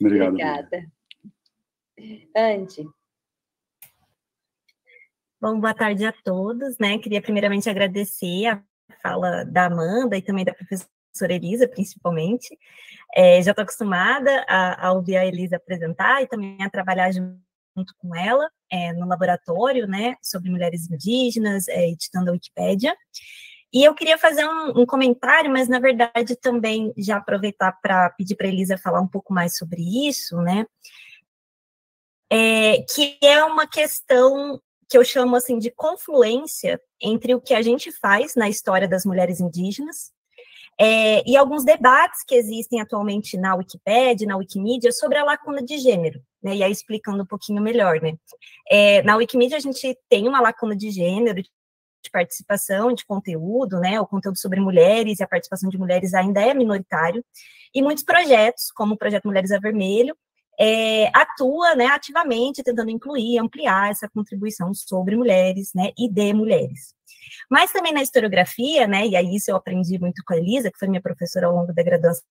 Obrigado. Obrigada. Andy. Bom, boa tarde a todos, né? Queria primeiramente agradecer a fala da Amanda e também da professora Elisa, principalmente. É, já estou acostumada a, a, ouvir a Elisa apresentar e também a trabalhar junto com ela é, no laboratório, né, sobre mulheres indígenas, é, editando a Wikipédia. E eu queria fazer um, um, comentário, mas na verdade também já aproveitar para pedir para Elisa falar um pouco mais sobre isso, né? é, que é uma questão que eu chamo assim de confluência entre o que a gente faz na história das mulheres indígenas é, e alguns debates que existem atualmente na Wikipédia, na Wikimedia, sobre a lacuna de gênero, né? E aí explicando um pouquinho melhor, né? É, na Wikimedia a gente tem uma lacuna de gênero, de participação, de conteúdo, né? O conteúdo sobre mulheres e a participação de mulheres ainda é minoritário. E muitos projetos, como o projeto Mulheres a Vermelho, é, atua né, ativamente tentando incluir, ampliar essa contribuição sobre mulheres né, e de mulheres. Mas também na historiografia, né, e aí isso eu aprendi muito com a Elisa, que foi minha professora ao longo da graduação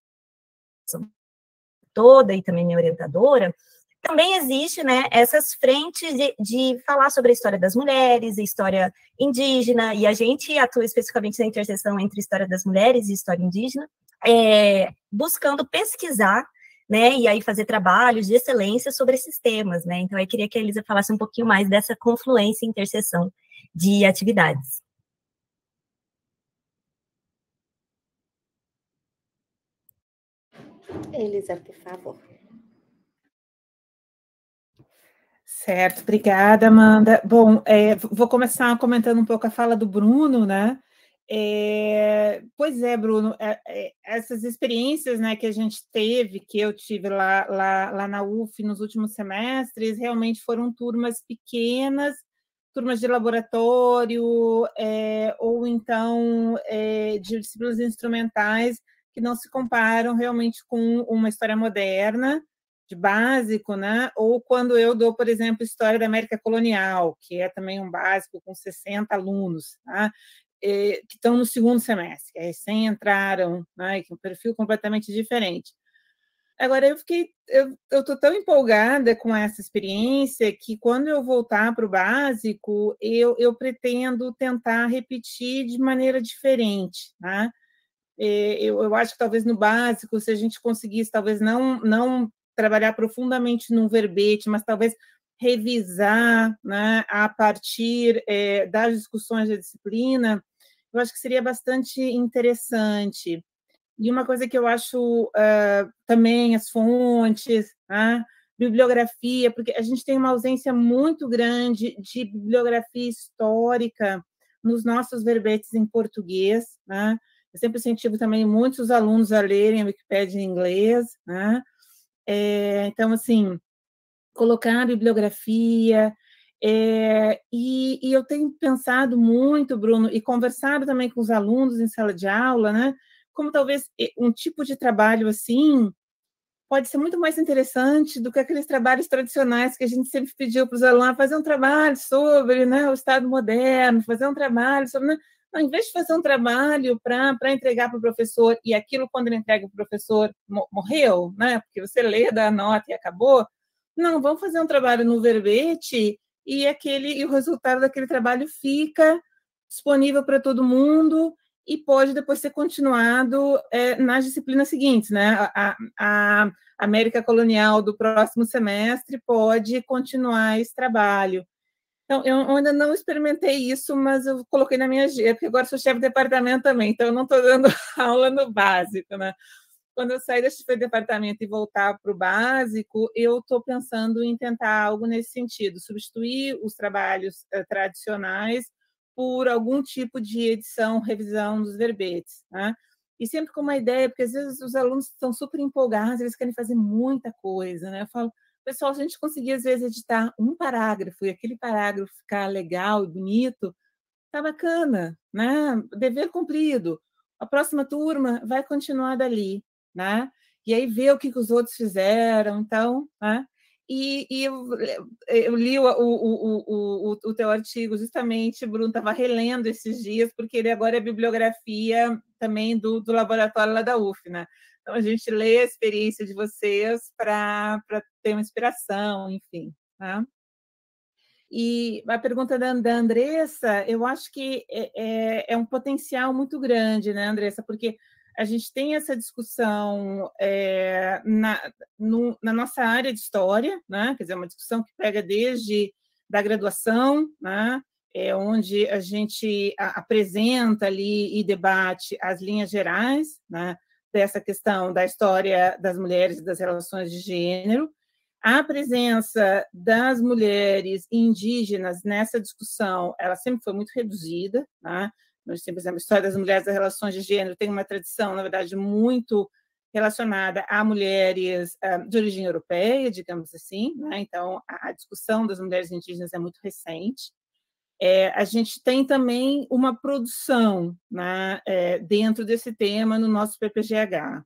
toda e também minha orientadora, também existe, né, essas frentes de, de, falar sobre a história das mulheres, a história indígena, e a gente atua especificamente na interseção entre história das mulheres e história indígena, é, buscando pesquisar né, e aí fazer trabalhos de excelência sobre esses temas, né, então eu queria que a Elisa falasse um pouquinho mais dessa confluência e interseção de atividades. Elisa, por favor. Certo, obrigada, Amanda. Bom, é, vou começar comentando um pouco a fala do Bruno, né? É, pois é, Bruno, é, é, essas experiências né, que a gente teve, que eu tive lá, lá, lá na UF nos últimos semestres, realmente foram turmas pequenas, turmas de laboratório, é, ou então é, de disciplinas instrumentais, que não se comparam realmente com uma história moderna, de básico, né? Ou quando eu dou, por exemplo, História da América Colonial, que é também um básico com 60 alunos, tá? eh, que estão no segundo semestre, que recém entraram, né, que é um perfil completamente diferente. Agora, eu fiquei, eu estou tão empolgada com essa experiência que quando eu voltar para o básico, eu, eu pretendo tentar repetir de maneira diferente, né? Eu, eu acho que talvez no básico, se a gente conseguisse, talvez não, não trabalhar profundamente num verbete, mas talvez revisar né, a partir é, das discussões da disciplina, eu acho que seria bastante interessante. E uma coisa que eu acho uh, também as fontes, né? bibliografia, porque a gente tem uma ausência muito grande de bibliografia histórica nos nossos verbetes em português, né? Eu sempre incentivo também muitos alunos a lerem a Wikipédia em inglês, né? É, então, assim, colocar a bibliografia, é, e, e, eu tenho pensado muito, Bruno, e conversado também com os alunos em sala de aula, né? Como talvez um tipo de trabalho assim pode ser muito mais interessante do que aqueles trabalhos tradicionais que a gente sempre pediu para os alunos ah, fazer um trabalho sobre né, o Estado moderno, fazer um trabalho sobre. Né? Em vez de fazer um trabalho para entregar para o professor e aquilo, quando ele entrega para o professor, morreu, né? porque você lê, dá a nota e acabou. Não, vamos fazer um trabalho no verbete e aquele e o resultado daquele trabalho fica disponível para todo mundo e pode depois ser continuado é, nas disciplinas seguintes, né? A, a, América Colonial do próximo semestre pode continuar esse trabalho. Então, eu ainda não experimentei isso, mas eu coloquei na minha agenda, porque agora sou chefe de departamento também, então eu não estou dando aula no básico, né? Quando eu sair desse departamento e voltar para o básico, eu estou pensando em tentar algo nesse sentido, substituir os trabalhos eh, tradicionais por algum tipo de edição, revisão dos verbetes, né? E sempre com uma ideia, porque às vezes os alunos estão super empolgados, eles querem fazer muita coisa, né? Eu falo, pessoal, se a gente conseguir às vezes editar um parágrafo e aquele parágrafo ficar legal e bonito, tá bacana, né? Dever cumprido. A próxima turma vai continuar dali, né? E aí ver o que, que os outros fizeram, então, né? E, e eu, eu, li o, o, o, o, teu artigo justamente, Bruno estava relendo esses dias, porque ele agora é bibliografia também do, do laboratório lá da UF, né? Então a gente lê a experiência de vocês para ter uma inspiração, enfim. Tá? E a pergunta da, da Andressa, eu acho que é, é, é um potencial muito grande, né, Andressa? Porque a gente tem essa discussão é, na, no, na, nossa área de história, né? quer dizer, uma discussão que pega desde da graduação, né? é, onde a gente apresenta ali e debate as linhas gerais né? Dessa questão da história das mulheres e das relações de gênero, a presença das mulheres indígenas nessa discussão, ela sempre foi muito reduzida, né? Nós temos, a história das mulheres das relações de gênero tem uma tradição, na verdade, muito relacionada a mulheres uh, de origem europeia, digamos assim. Né? Então, a, discussão das mulheres indígenas é muito recente. É, a gente tem também uma produção né, é, dentro desse tema no nosso PPGH.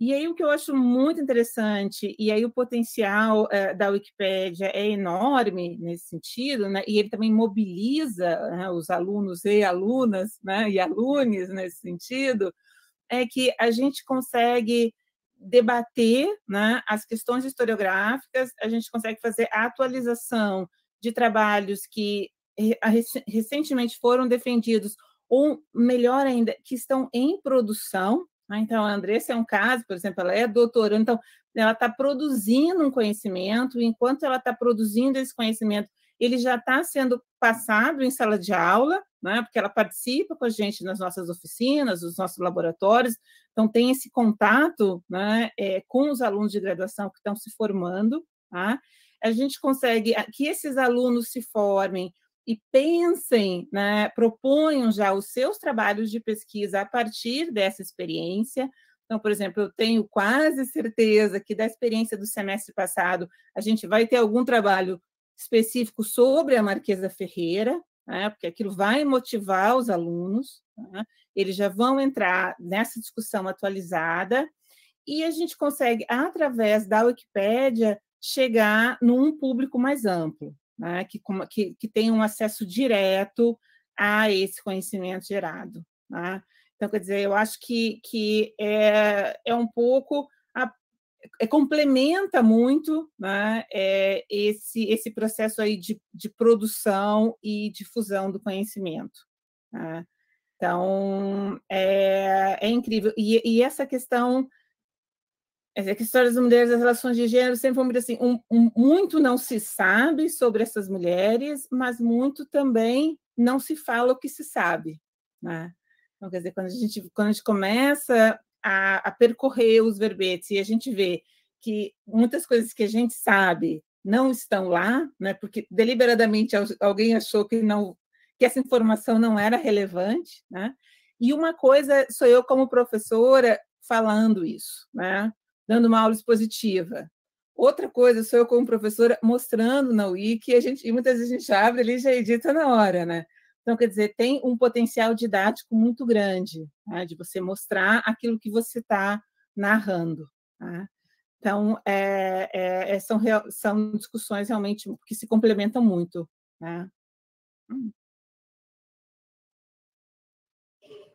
E aí o que eu acho muito interessante, e aí o potencial uh, da Wikipédia é enorme nesse sentido, né? e ele também mobiliza né, os alunos e alunas, né, e alunos nesse sentido, é que a gente consegue debater né, as questões historiográficas, a gente consegue fazer a atualização de trabalhos que recentemente foram defendidos, ou melhor ainda, que estão em produção, ah, então, a Andressa é um caso, por exemplo, ela é doutoranda, então ela está produzindo um conhecimento, e enquanto ela está produzindo esse conhecimento, ele já está sendo passado em sala de aula, né, porque ela participa com a gente nas nossas oficinas, nos nossos laboratórios, então tem esse contato né, é, com os alunos de graduação que estão se formando. Tá? A gente consegue que esses alunos se formem e pensem, né, proponham já os seus trabalhos de pesquisa a partir dessa experiência. Então, por exemplo, eu tenho quase certeza que da experiência do semestre passado, a gente vai ter algum trabalho específico sobre a Marquesa Ferreira, né, porque aquilo vai motivar os alunos, né, eles já vão entrar nessa discussão atualizada, e a gente consegue, através da Wikipédia, chegar num público mais amplo né, que, que, que tem um acesso direto a esse conhecimento gerado. Né? Então, quer dizer, eu acho que, que é, é um pouco. A, é, complementa muito né, é, esse, esse processo aí de, de produção e difusão do conhecimento. Né? Então, é, é incrível. E, e essa questão é que histórias das mulheres, as relações de gênero sempre vão assim, um, um, muito não se sabe sobre essas mulheres, mas muito também não se fala o que se sabe, né? Então, quer dizer, quando a gente, quando a gente começa a, a percorrer os verbetes e a gente vê que muitas coisas que a gente sabe não estão lá, né? Porque deliberadamente alguém achou que não que essa informação não era relevante, né? E uma coisa sou eu como professora falando isso, né? Dando uma aula expositiva. Outra coisa sou eu como professora mostrando na Wiki, a gente, e muitas vezes a gente abre ali e já edita na hora, né? Então, quer dizer, tem um potencial didático muito grande, né? de você mostrar aquilo que você está narrando. Tá? Então, é, é, é são, são discussões realmente que se complementam muito. Né?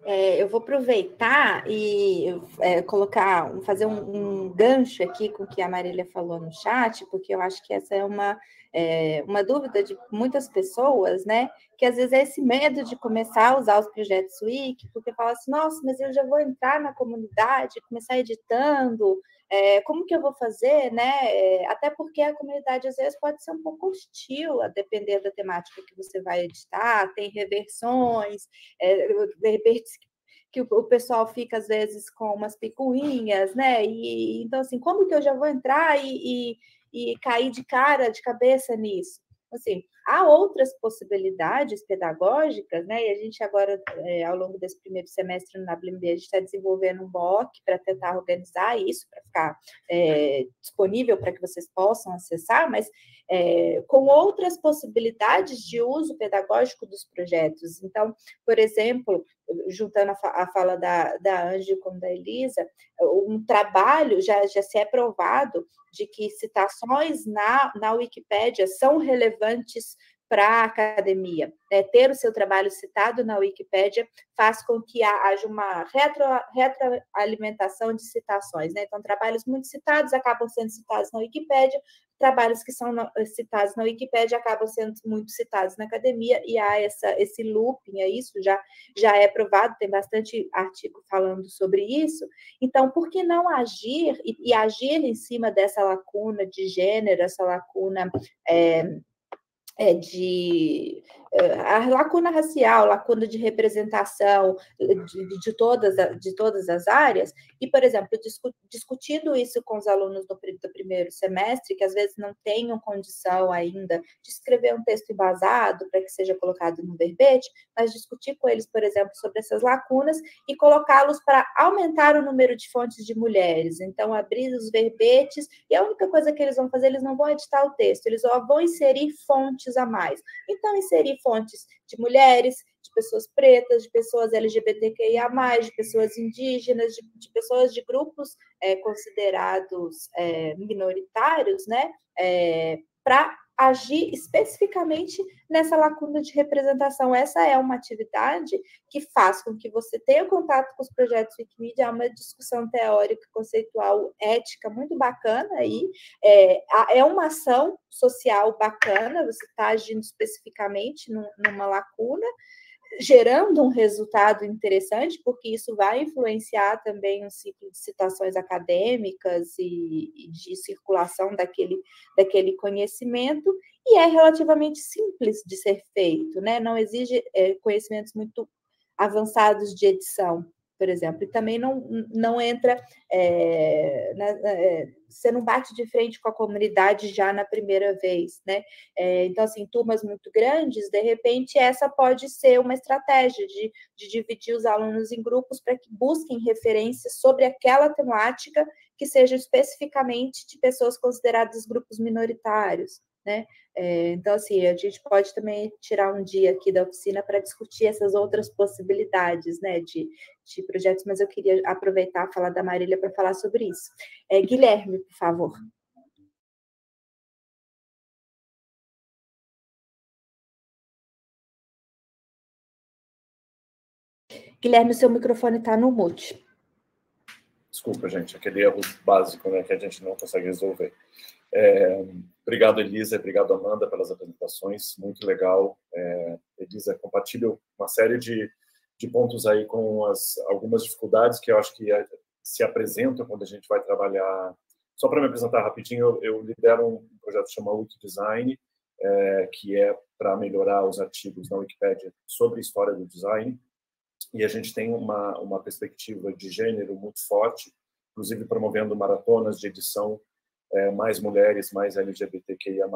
É, eu vou aproveitar e é, colocar, fazer um, um, gancho aqui com o que a Marília falou no chat, porque eu acho que essa é uma, é, uma dúvida de muitas pessoas, né? Que às vezes é esse medo de começar a usar os projetos Wiki, porque fala assim, nossa, mas eu já vou entrar na comunidade, começar editando, é, como que eu vou fazer, né? É, até porque a comunidade às vezes pode ser um pouco hostil, a depender da temática que você vai editar, tem reversões, é, que o, pessoal fica às vezes com umas picuinhas, né? E então assim, como que eu já vou entrar e, e, e cair de cara, de cabeça nisso? Assim, há outras possibilidades pedagógicas, né? E a gente agora, é, ao longo desse primeiro semestre na BLMB, a gente está desenvolvendo um BOC para tentar organizar isso, para ficar é, disponível para que vocês possam acessar, mas é, com outras possibilidades de uso pedagógico dos projetos. Então, por exemplo, juntando a, fala da, da Angie com da Elisa, um trabalho já, já se é provado de que citações na, na Wikipédia são relevantes para a academia. Né? Ter o seu trabalho citado na Wikipédia faz com que haja uma retro, retroalimentação de citações. Né? Então, trabalhos muito citados acabam sendo citados na Wikipédia, trabalhos que são citados na Wikipédia acabam sendo muito citados na academia, e há essa, esse looping, é isso já, já é provado, tem bastante artigo falando sobre isso. Então, por que não agir e, e agir em cima dessa lacuna de gênero, essa lacuna. É, é, de é, a lacuna racial, lacuna de representação de, de, todas, de todas as áreas, e, por exemplo, discu, discutindo isso com os alunos do, do, primeiro semestre, que às vezes não tenham condição ainda de escrever um texto embasado para que seja colocado no verbete, mas discutir com eles, por exemplo, sobre essas lacunas e colocá-los para aumentar o número de fontes de mulheres. Então, abrir os verbetes, e a única coisa que eles vão fazer, eles não vão editar o texto, eles vão inserir fontes a mais. Então, inserir fontes de mulheres, de pessoas pretas, de pessoas LGBTQIA, de pessoas indígenas, de, de pessoas de grupos é, considerados é, minoritários, né? É, para agir especificamente nessa lacuna de representação. Essa é uma atividade que faz com que você tenha contato com os projetos Wikimedia, é uma discussão teórica, conceitual, ética muito bacana aí. É, é uma ação social bacana, você está agindo especificamente numa lacuna, gerando um resultado interessante, porque isso vai influenciar também o ciclo de citações acadêmicas e, e de circulação daquele, daquele conhecimento, e é relativamente simples de ser feito, né? Não exige é, conhecimentos muito avançados de edição por exemplo, e também não, não entra, é, é, você não bate de frente com a comunidade já na primeira vez, né? É, então, assim, turmas muito grandes, de repente, essa pode ser uma estratégia de, de dividir os alunos em grupos para que busquem referências sobre aquela temática que seja especificamente de pessoas consideradas grupos minoritários né? É, então, assim, a gente pode também tirar um dia aqui da oficina para discutir essas outras possibilidades, né, de, de projetos, mas eu queria aproveitar e falar da Marília para falar sobre isso. É, Guilherme, por favor. Guilherme, seu microfone está no mute. Desculpa, gente, aquele erro básico né, que a gente não consegue resolver. É, obrigado, Elisa, obrigado, Amanda, pelas apresentações, muito legal. É, Elisa, compatível uma série de, de pontos aí com as, algumas dificuldades que eu acho que é, se apresentam quando a gente vai trabalhar. Só para me apresentar rapidinho, eu, eu lidero um projeto chamado Wikidesign, é, que é para melhorar os artigos na Wikipédia sobre a história do design. E a gente tem uma, uma perspectiva de gênero muito forte, inclusive promovendo maratonas de edição é, mais mulheres, mais LGBTQIA+,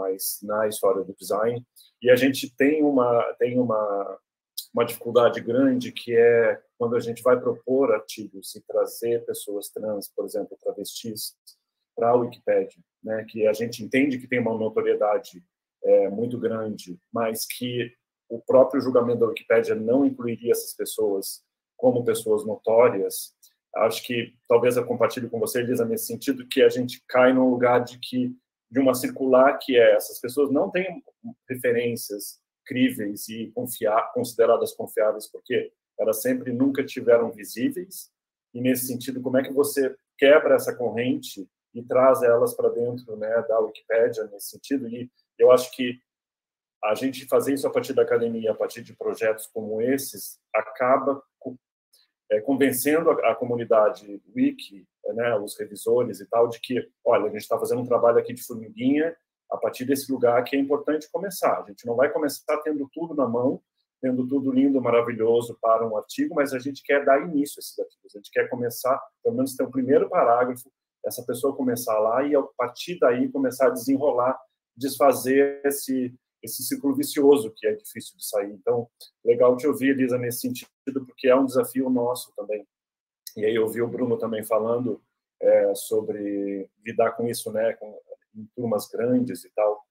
na história do design. E a gente tem uma, tem uma, uma dificuldade grande que é quando a gente vai propor artigos e trazer pessoas trans, por exemplo, travestis, para a Wikipédia, né, que a gente entende que tem uma notoriedade é, muito grande, mas que o próprio julgamento da Wikipédia não incluiria essas pessoas como pessoas notórias, acho que talvez eu compartilhe com você, Elisa, nesse sentido, que a gente cai num lugar de que de uma circular que é essas pessoas não têm referências críveis e confiar, consideradas confiáveis porque elas sempre nunca tiveram visíveis. E nesse sentido como é que você quebra essa corrente e traz elas para dentro né da Wikipédia nesse sentido? E eu acho que a gente fazer isso a partir da academia a partir de projetos como esses acaba é, convencendo a, comunidade wiki, né, os revisores e tal, de que, olha, a gente está fazendo um trabalho aqui de formiguinha a partir desse lugar que é importante começar. A gente não vai começar tendo tudo na mão, tendo tudo lindo, maravilhoso para um artigo, mas a gente quer dar início a esses artigos. A gente quer começar, pelo menos ter um primeiro parágrafo, essa pessoa começar lá e a partir daí começar a desenrolar, desfazer esse esse ciclo vicioso que é difícil de sair. Então, legal te ouvir, Elisa, nesse sentido, porque é um desafio nosso também. E aí eu ouvi o Bruno também falando é, sobre lidar com isso, né, com, em turmas grandes e tal.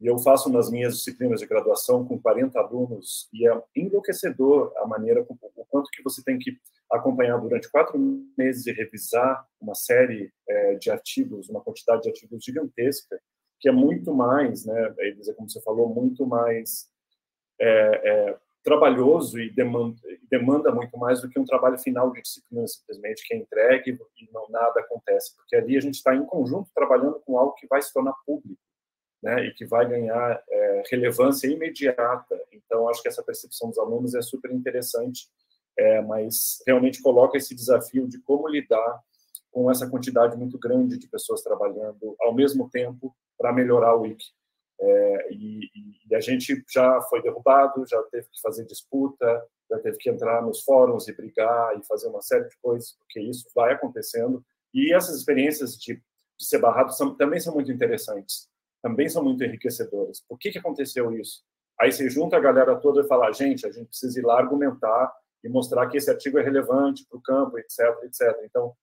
E eu faço nas minhas disciplinas de graduação com 40 alunos e é enlouquecedor a maneira, o quanto que você tem que acompanhar durante quatro meses e revisar uma série é, de artigos, uma quantidade de artigos gigantesca, que é muito mais, né, Elisa, como você falou, muito mais é, é, trabalhoso e demanda, demanda, muito mais do que um trabalho final de disciplina, simplesmente, que é entregue e não nada acontece, porque ali a gente está em conjunto trabalhando com algo que vai se tornar público, né, e que vai ganhar é, relevância imediata. Então, acho que essa percepção dos alunos é super interessante, é, mas realmente coloca esse desafio de como lidar com essa quantidade muito grande de pessoas trabalhando ao mesmo tempo para melhorar o wiki. É, e, e, a gente já foi derrubado, já teve que fazer disputa, já teve que entrar nos fóruns e brigar e fazer uma série de coisas, porque isso vai acontecendo. E essas experiências de, de ser barrado são, também são muito interessantes, também são muito enriquecedoras. Por que, que aconteceu isso? Aí você junta a galera toda e fala, gente, a gente precisa ir lá argumentar e mostrar que esse artigo é relevante para o campo, etc, etc. Então,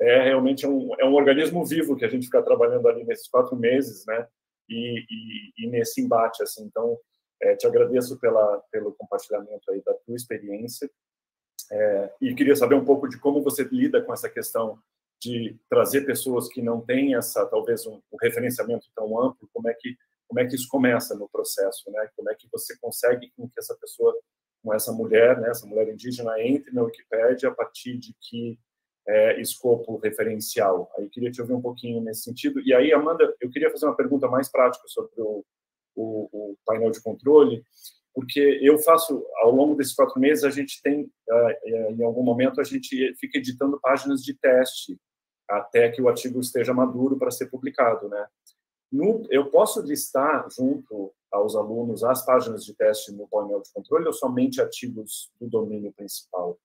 é realmente um, é um organismo vivo que a gente fica trabalhando ali nesses quatro meses, né? E, e, e nesse embate, assim. Então, é, te agradeço pela, pelo compartilhamento aí da tua experiência é, e queria saber um pouco de como você lida com essa questão de trazer pessoas que não têm essa talvez um, um referenciamento tão amplo. Como é que como é que isso começa no processo, né? Como é que você consegue com que essa pessoa, com essa mulher, né, essa mulher indígena entre na Wikipédia a partir de que é, escopo referencial. Aí queria te ouvir um pouquinho nesse sentido. E aí, Amanda, eu queria fazer uma pergunta mais prática sobre o, o, o painel de controle, porque eu faço, ao longo desses quatro meses, a gente tem, é, é, em algum momento, a gente fica editando páginas de teste até que o artigo esteja maduro para ser publicado, né? No, eu posso listar junto aos alunos as páginas de teste no painel de controle ou somente artigos do domínio principal?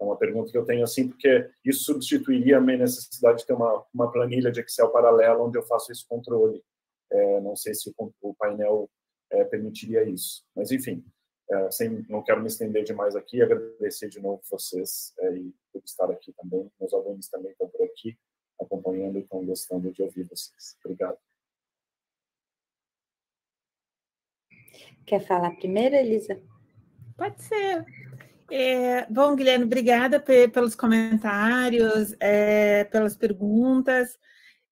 É uma pergunta que eu tenho assim, porque isso substituiria a minha necessidade de ter uma, uma planilha de Excel paralela onde eu faço esse controle. É, não sei se o, o painel é, permitiria isso. Mas, enfim, é, sem, não quero me estender demais aqui, agradecer de novo vocês é, e por estar aqui também. Meus alunos também estão por aqui acompanhando e estão gostando de ouvir vocês. Obrigado. Quer falar primeiro, Elisa? Pode ser. É, bom, Guilherme, obrigada pelos comentários, é, pelas perguntas.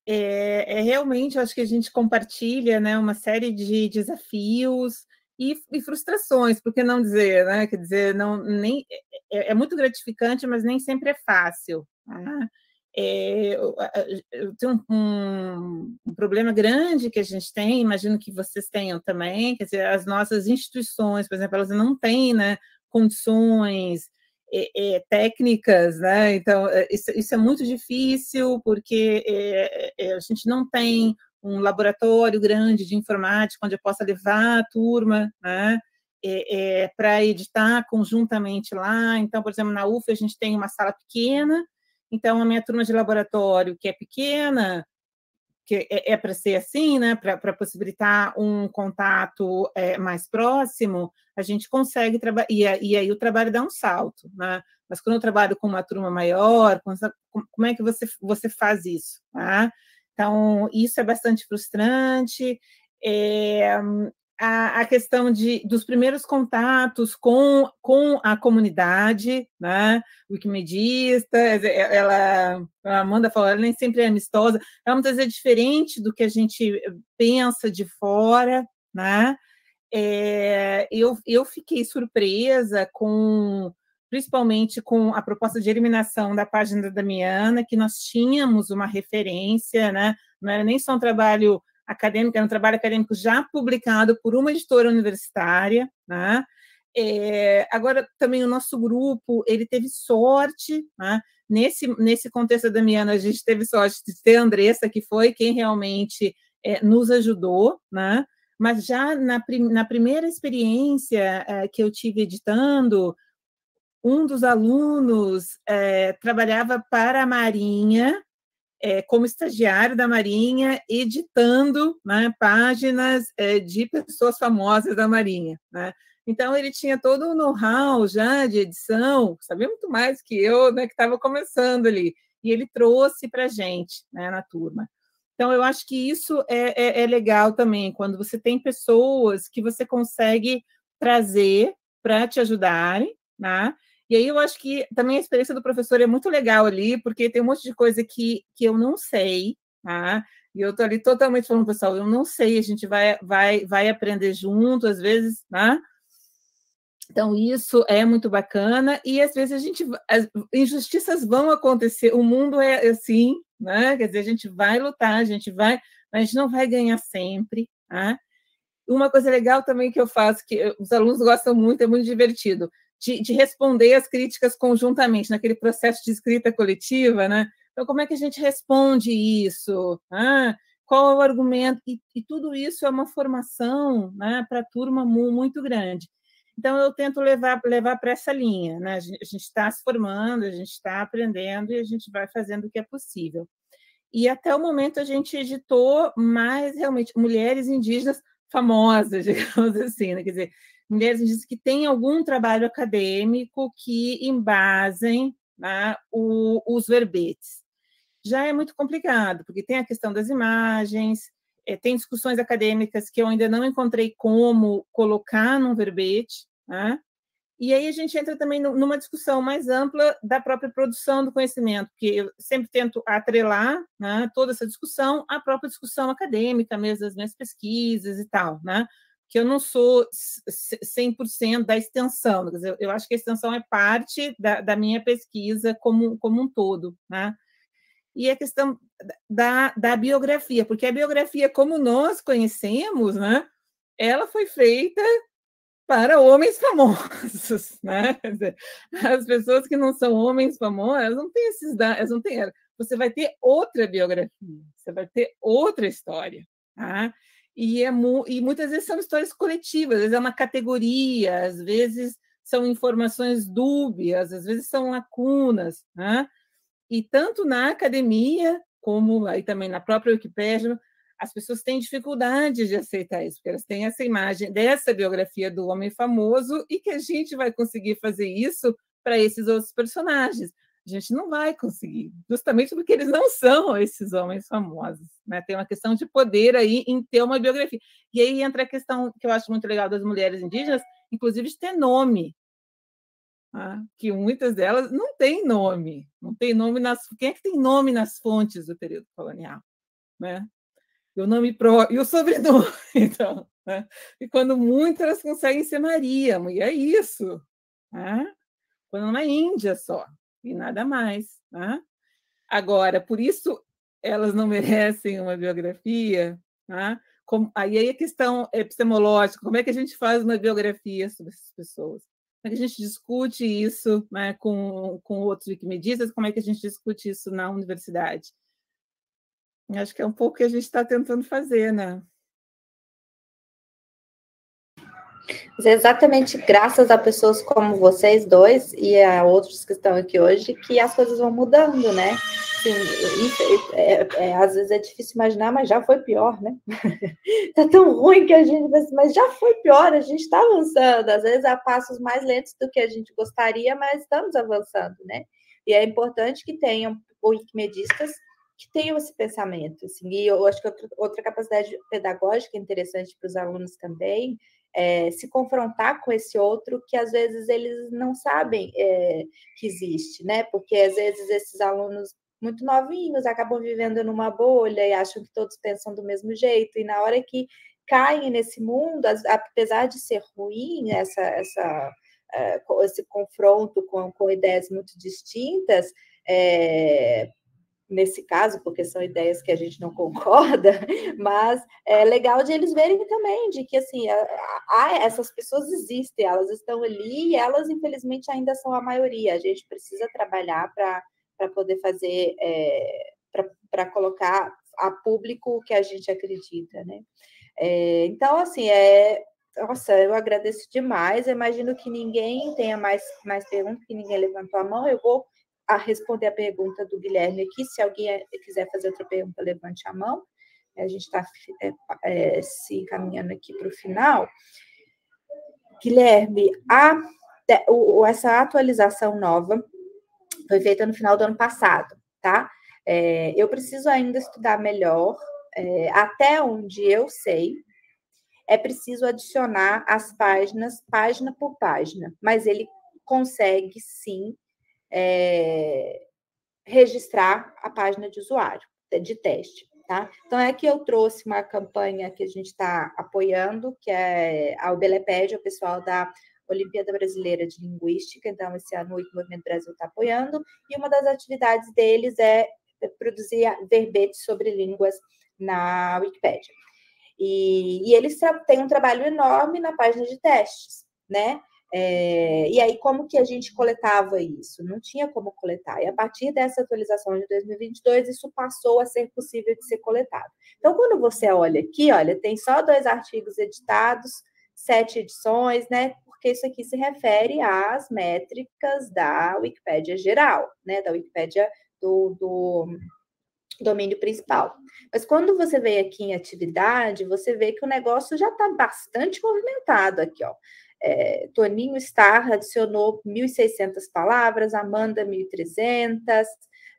É, é, realmente, acho que a gente compartilha né, uma série de desafios e, e, frustrações, por que não dizer, né? Quer dizer, não, nem, é, é muito gratificante, mas nem sempre é fácil. Tá? É, eu, eu, tenho um, um, problema grande que a gente tem, imagino que vocês tenham também, quer dizer, as nossas instituições, por exemplo, elas não têm né, condições é, é, técnicas, né? Então, é, isso, isso, é muito difícil, porque é, a gente não tem um laboratório grande de informática onde eu possa levar a turma, né? É, é, para editar conjuntamente lá. Então, por exemplo, na UF a gente tem uma sala pequena, então a minha turma de laboratório, que é pequena, que é, é para ser assim, né, para possibilitar um contato é, mais próximo, a gente consegue trabalhar, e, e, aí o trabalho dá um salto, né? Mas quando eu trabalho com uma turma maior, como é que você, você faz isso? Tá? Então, isso é bastante frustrante. É, a, a, questão de, dos primeiros contatos com, com a comunidade, né? Wikimedista, ela, a Amanda falou, ela nem sempre é amistosa, ela muitas vezes é diferente do que a gente pensa de fora, né? É, eu, eu fiquei surpresa com principalmente com a proposta de eliminação da página da Damiana, que nós tínhamos uma referência, né? não era nem só um trabalho acadêmico, era um trabalho acadêmico já publicado por uma editora universitária. Né? É, agora, também o nosso grupo, ele teve sorte, né? nesse, nesse contexto da Damiana, a gente teve sorte de ter a Andressa, que foi quem realmente é, nos ajudou, né? mas já na, na primeira experiência é, que eu tive editando, um dos alunos é, trabalhava para a Marinha, é, como estagiário da Marinha, editando né, páginas é, de pessoas famosas da Marinha. Né? Então, ele tinha todo o know-how já de edição, sabia muito mais que eu, né, que estava começando ali, e ele trouxe para a gente né, na turma. Então, eu acho que isso é, é, é legal também, quando você tem pessoas que você consegue trazer para te ajudarem, né? E aí eu acho que também a experiência do professor é muito legal ali, porque tem um monte de coisa que, que eu não sei, tá? E eu estou ali totalmente falando, pessoal, eu não sei, a gente vai, vai, vai aprender junto, às vezes, né? Então, isso é muito bacana, e às vezes a gente. As injustiças vão acontecer, o mundo é assim, né? Quer dizer, a gente vai lutar, a gente vai, mas a gente não vai ganhar sempre, tá? Uma coisa legal também que eu faço, que os alunos gostam muito, é muito divertido de, de responder as críticas conjuntamente, naquele processo de escrita coletiva, né? Então, como é que a gente responde isso? Ah, qual é o argumento? E, e, tudo isso é uma formação né, para a turma muito grande. Então, eu tento levar, levar para essa linha. Né? A gente está se formando, a gente está aprendendo e a gente vai fazendo o que é possível. E até o momento a gente editou mais realmente mulheres indígenas famosas, digamos assim, né? quer dizer, mulheres indígenas que têm algum trabalho acadêmico que embasem né, o, os verbetes. Já é muito complicado, porque tem a questão das imagens, é, tem discussões acadêmicas que eu ainda não encontrei como colocar num verbete, né? E aí a gente entra também numa discussão mais ampla da própria produção do conhecimento, que eu sempre tento atrelar né, toda essa discussão à própria discussão acadêmica mesmo, das minhas pesquisas e tal, né? Que eu não sou 100% da extensão, dizer, eu acho que a extensão é parte da, da, minha pesquisa como, como um todo, né? E a questão da, da biografia, porque a biografia, como nós conhecemos, né, ela foi feita para homens famosos, né? As pessoas que não são homens famosos, elas não têm esses dados, não têm. Você vai ter outra biografia, você vai ter outra história, tá? E, é e muitas vezes são histórias coletivas, às vezes é uma categoria, às vezes são informações dúbias, às vezes são lacunas, né? E tanto na academia, como aí também na própria Wikipédia, as pessoas têm dificuldade de aceitar isso, porque elas têm essa imagem dessa biografia do homem famoso e que a gente vai conseguir fazer isso para esses outros personagens a gente não vai conseguir, justamente porque eles não são esses homens famosos. Né? Tem uma questão de poder aí em ter uma biografia. E aí entra a questão que eu acho muito legal das mulheres indígenas, inclusive de ter nome. Tá? Que muitas delas não têm nome. Não tem nome nas. Quem é que tem nome nas fontes do período colonial? Né? E o nome pró e o sobrenome. Então, né? E quando muitas conseguem ser Maria, e é isso. Né? Quando na Índia só e nada mais. Tá? Agora, por isso elas não merecem uma biografia. Tá? Como, aí a questão epistemológica, como é que a gente faz uma biografia sobre essas pessoas? Como é que a gente discute isso né, com, com outros wikimedistas? Como é que a gente discute isso na universidade? Acho que é um pouco o que a gente está tentando fazer, né? Mas é exatamente graças a pessoas como vocês dois e a outros que estão aqui hoje que as coisas vão mudando, né? assim, é, é, às vezes é difícil imaginar, mas já foi pior, né? tá tão ruim que a gente mas já foi pior, a gente está avançando, às vezes a passos mais lentos do que a gente gostaria, mas estamos avançando, né? E é importante que tenham wikimedistas que tenham esse pensamento, assim, e eu acho que outra, outra capacidade pedagógica interessante para os alunos também é, se confrontar com esse outro que às vezes eles não sabem é, que existe, né? Porque às vezes esses alunos muito novinhos acabam vivendo numa bolha e acham que todos pensam do mesmo jeito, e na hora que caem nesse mundo, apesar de ser ruim essa, essa, é, esse confronto com, com ideias muito distintas, é, nesse caso, porque são ideias que a gente não concorda, mas é legal de eles verem também de que assim, essas pessoas existem, elas estão ali e elas, infelizmente, ainda são a maioria. A gente precisa trabalhar para poder fazer, é, para colocar a público o que a gente acredita, né? É, então, assim, é, nossa, eu agradeço demais. Eu imagino que ninguém tenha mais, mais perguntas, que ninguém levantou a mão. Eu vou a responder a pergunta do Guilherme aqui. Se alguém eh, quiser fazer outra pergunta, levante a mão. A gente está é, é, se encaminhando aqui para o final. Guilherme, a, o, essa atualização nova foi feita no final do ano passado, tá? É, eu preciso ainda estudar melhor, é, até onde eu sei, é preciso adicionar as páginas, página por página, mas ele consegue sim é, registrar a página de usuário, de teste. Tá? Então, é que eu trouxe uma campanha que a gente está apoiando, que é a Ubeleped, o pessoal da Olimpíada Brasileira de Linguística, então, esse ano o Movimento Brasil está apoiando, e uma das atividades deles é produzir verbetes sobre línguas na Wikipédia. E, e eles têm um trabalho enorme na página de testes, né? É, e aí, como que a gente coletava isso? Não tinha como coletar. E a partir dessa atualização de 2022, isso passou a ser possível de ser coletado. Então, quando você olha aqui, olha, tem só dois artigos editados, sete edições, né? Porque isso aqui se refere às métricas da Wikipédia geral, né? Da Wikipédia do, do domínio principal. Mas quando você vem aqui em atividade, você vê que o negócio já está bastante movimentado aqui, ó. É, Toninho Star adicionou 1.600 palavras, Amanda 1.300,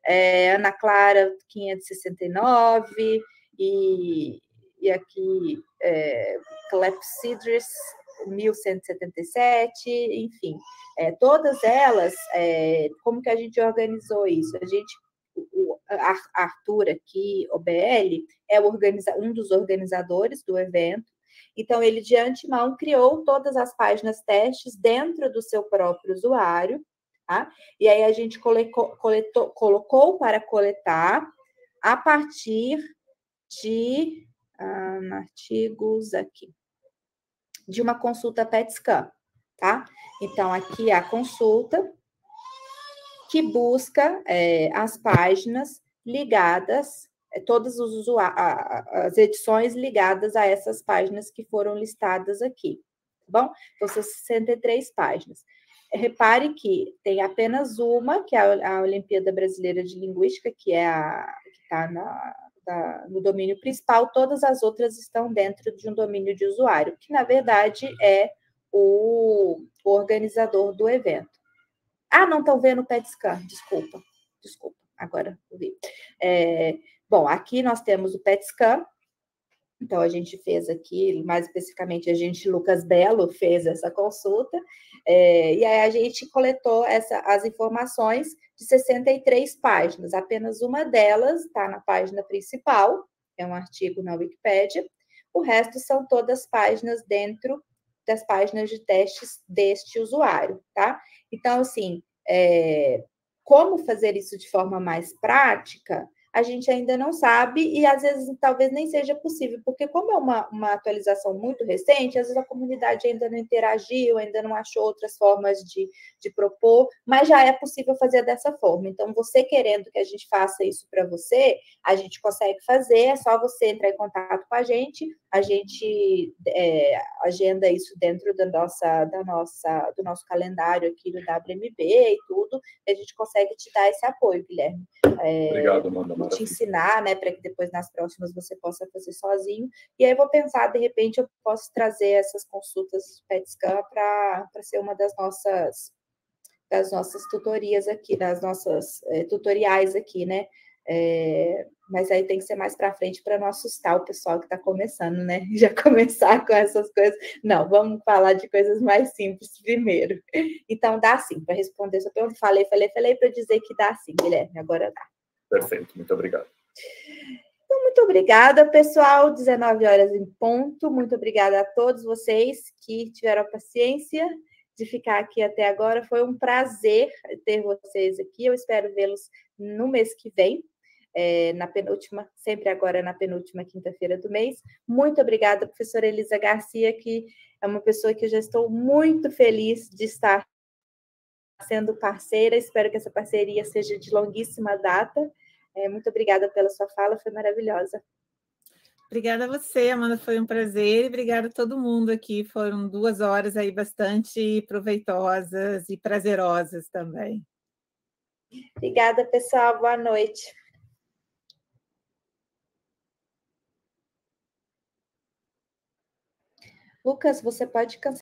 é, Ana Clara 569 e, e aqui é, Clepsydris 1177, enfim, é, todas elas, é, como que a gente organizou isso? A gente, o, Arthur aqui, OBL, é organiza, um dos organizadores do evento, então, ele de antemão criou todas as páginas testes dentro do seu próprio usuário, tá? E aí a gente coletou, coletou, colocou para coletar a partir de um, artigos aqui, de uma consulta PET scan, tá? Então, aqui é a consulta que busca é, as páginas ligadas todas os as edições ligadas a essas páginas que foram listadas aqui, tá bom? Então, são 63 páginas. Repare que tem apenas uma, que é a Olimpíada Brasileira de Linguística, que é a que está no domínio principal, todas as outras estão dentro de um domínio de usuário, que na verdade é o, o organizador do evento. Ah, não estão vendo o PetScan, desculpa, desculpa, agora vi. É, Bom, aqui nós temos o PET scan. Então, a gente fez aqui, mais especificamente, a gente, Lucas Belo, fez essa consulta, é, e aí a gente coletou essa, as informações de 63 páginas. Apenas uma delas está na página principal, é um artigo na Wikipédia. O resto são todas páginas dentro das páginas de testes deste usuário, tá? Então, assim, é, como fazer isso de forma mais prática? A gente ainda não sabe e às vezes talvez nem seja possível, porque como é uma, uma atualização muito recente, às vezes a comunidade ainda não interagiu, ainda não achou outras formas de, de propor, mas já é possível fazer dessa forma. Então, você querendo que a gente faça isso para você, a gente consegue fazer, é só você entrar em contato com a gente, a gente é, agenda isso dentro da nossa, da nossa, do nosso calendário aqui do WMB e tudo, e a gente consegue te dar esse apoio, Guilherme. É, Obrigado, Amanda. Te ensinar, né, para que depois nas próximas você possa fazer sozinho. E aí eu vou pensar, de repente, eu posso trazer essas consultas PET scan para ser uma das nossas das nossas tutorias aqui, das nossas é, tutoriais aqui, né? É, mas aí tem que ser mais para frente para não assustar o pessoal que está começando, né? Já começar com essas coisas. Não, vamos falar de coisas mais simples primeiro. Então, dá sim, para responder essa pergunta. Falei, falei, falei para dizer que dá sim, Guilherme, agora dá. Perfeito, muito obrigado. Então, muito obrigada, pessoal. 19 horas em ponto. Muito obrigada a todos vocês que tiveram a paciência de ficar aqui até agora. Foi um prazer ter vocês aqui. Eu espero vê-los no mês que vem é, na penúltima, sempre agora na penúltima quinta-feira do mês. Muito obrigada, professora Elisa Garcia, que é uma pessoa que eu já estou muito feliz de estar sendo parceira. Espero que essa parceria seja de longuíssima data. É, muito obrigada pela sua fala, foi maravilhosa. Obrigada a você, Amanda, foi um prazer. Obrigada a todo mundo aqui. Foram duas horas aí bastante proveitosas e prazerosas também. Obrigada, pessoal. Boa noite. Lucas, você pode cancelar.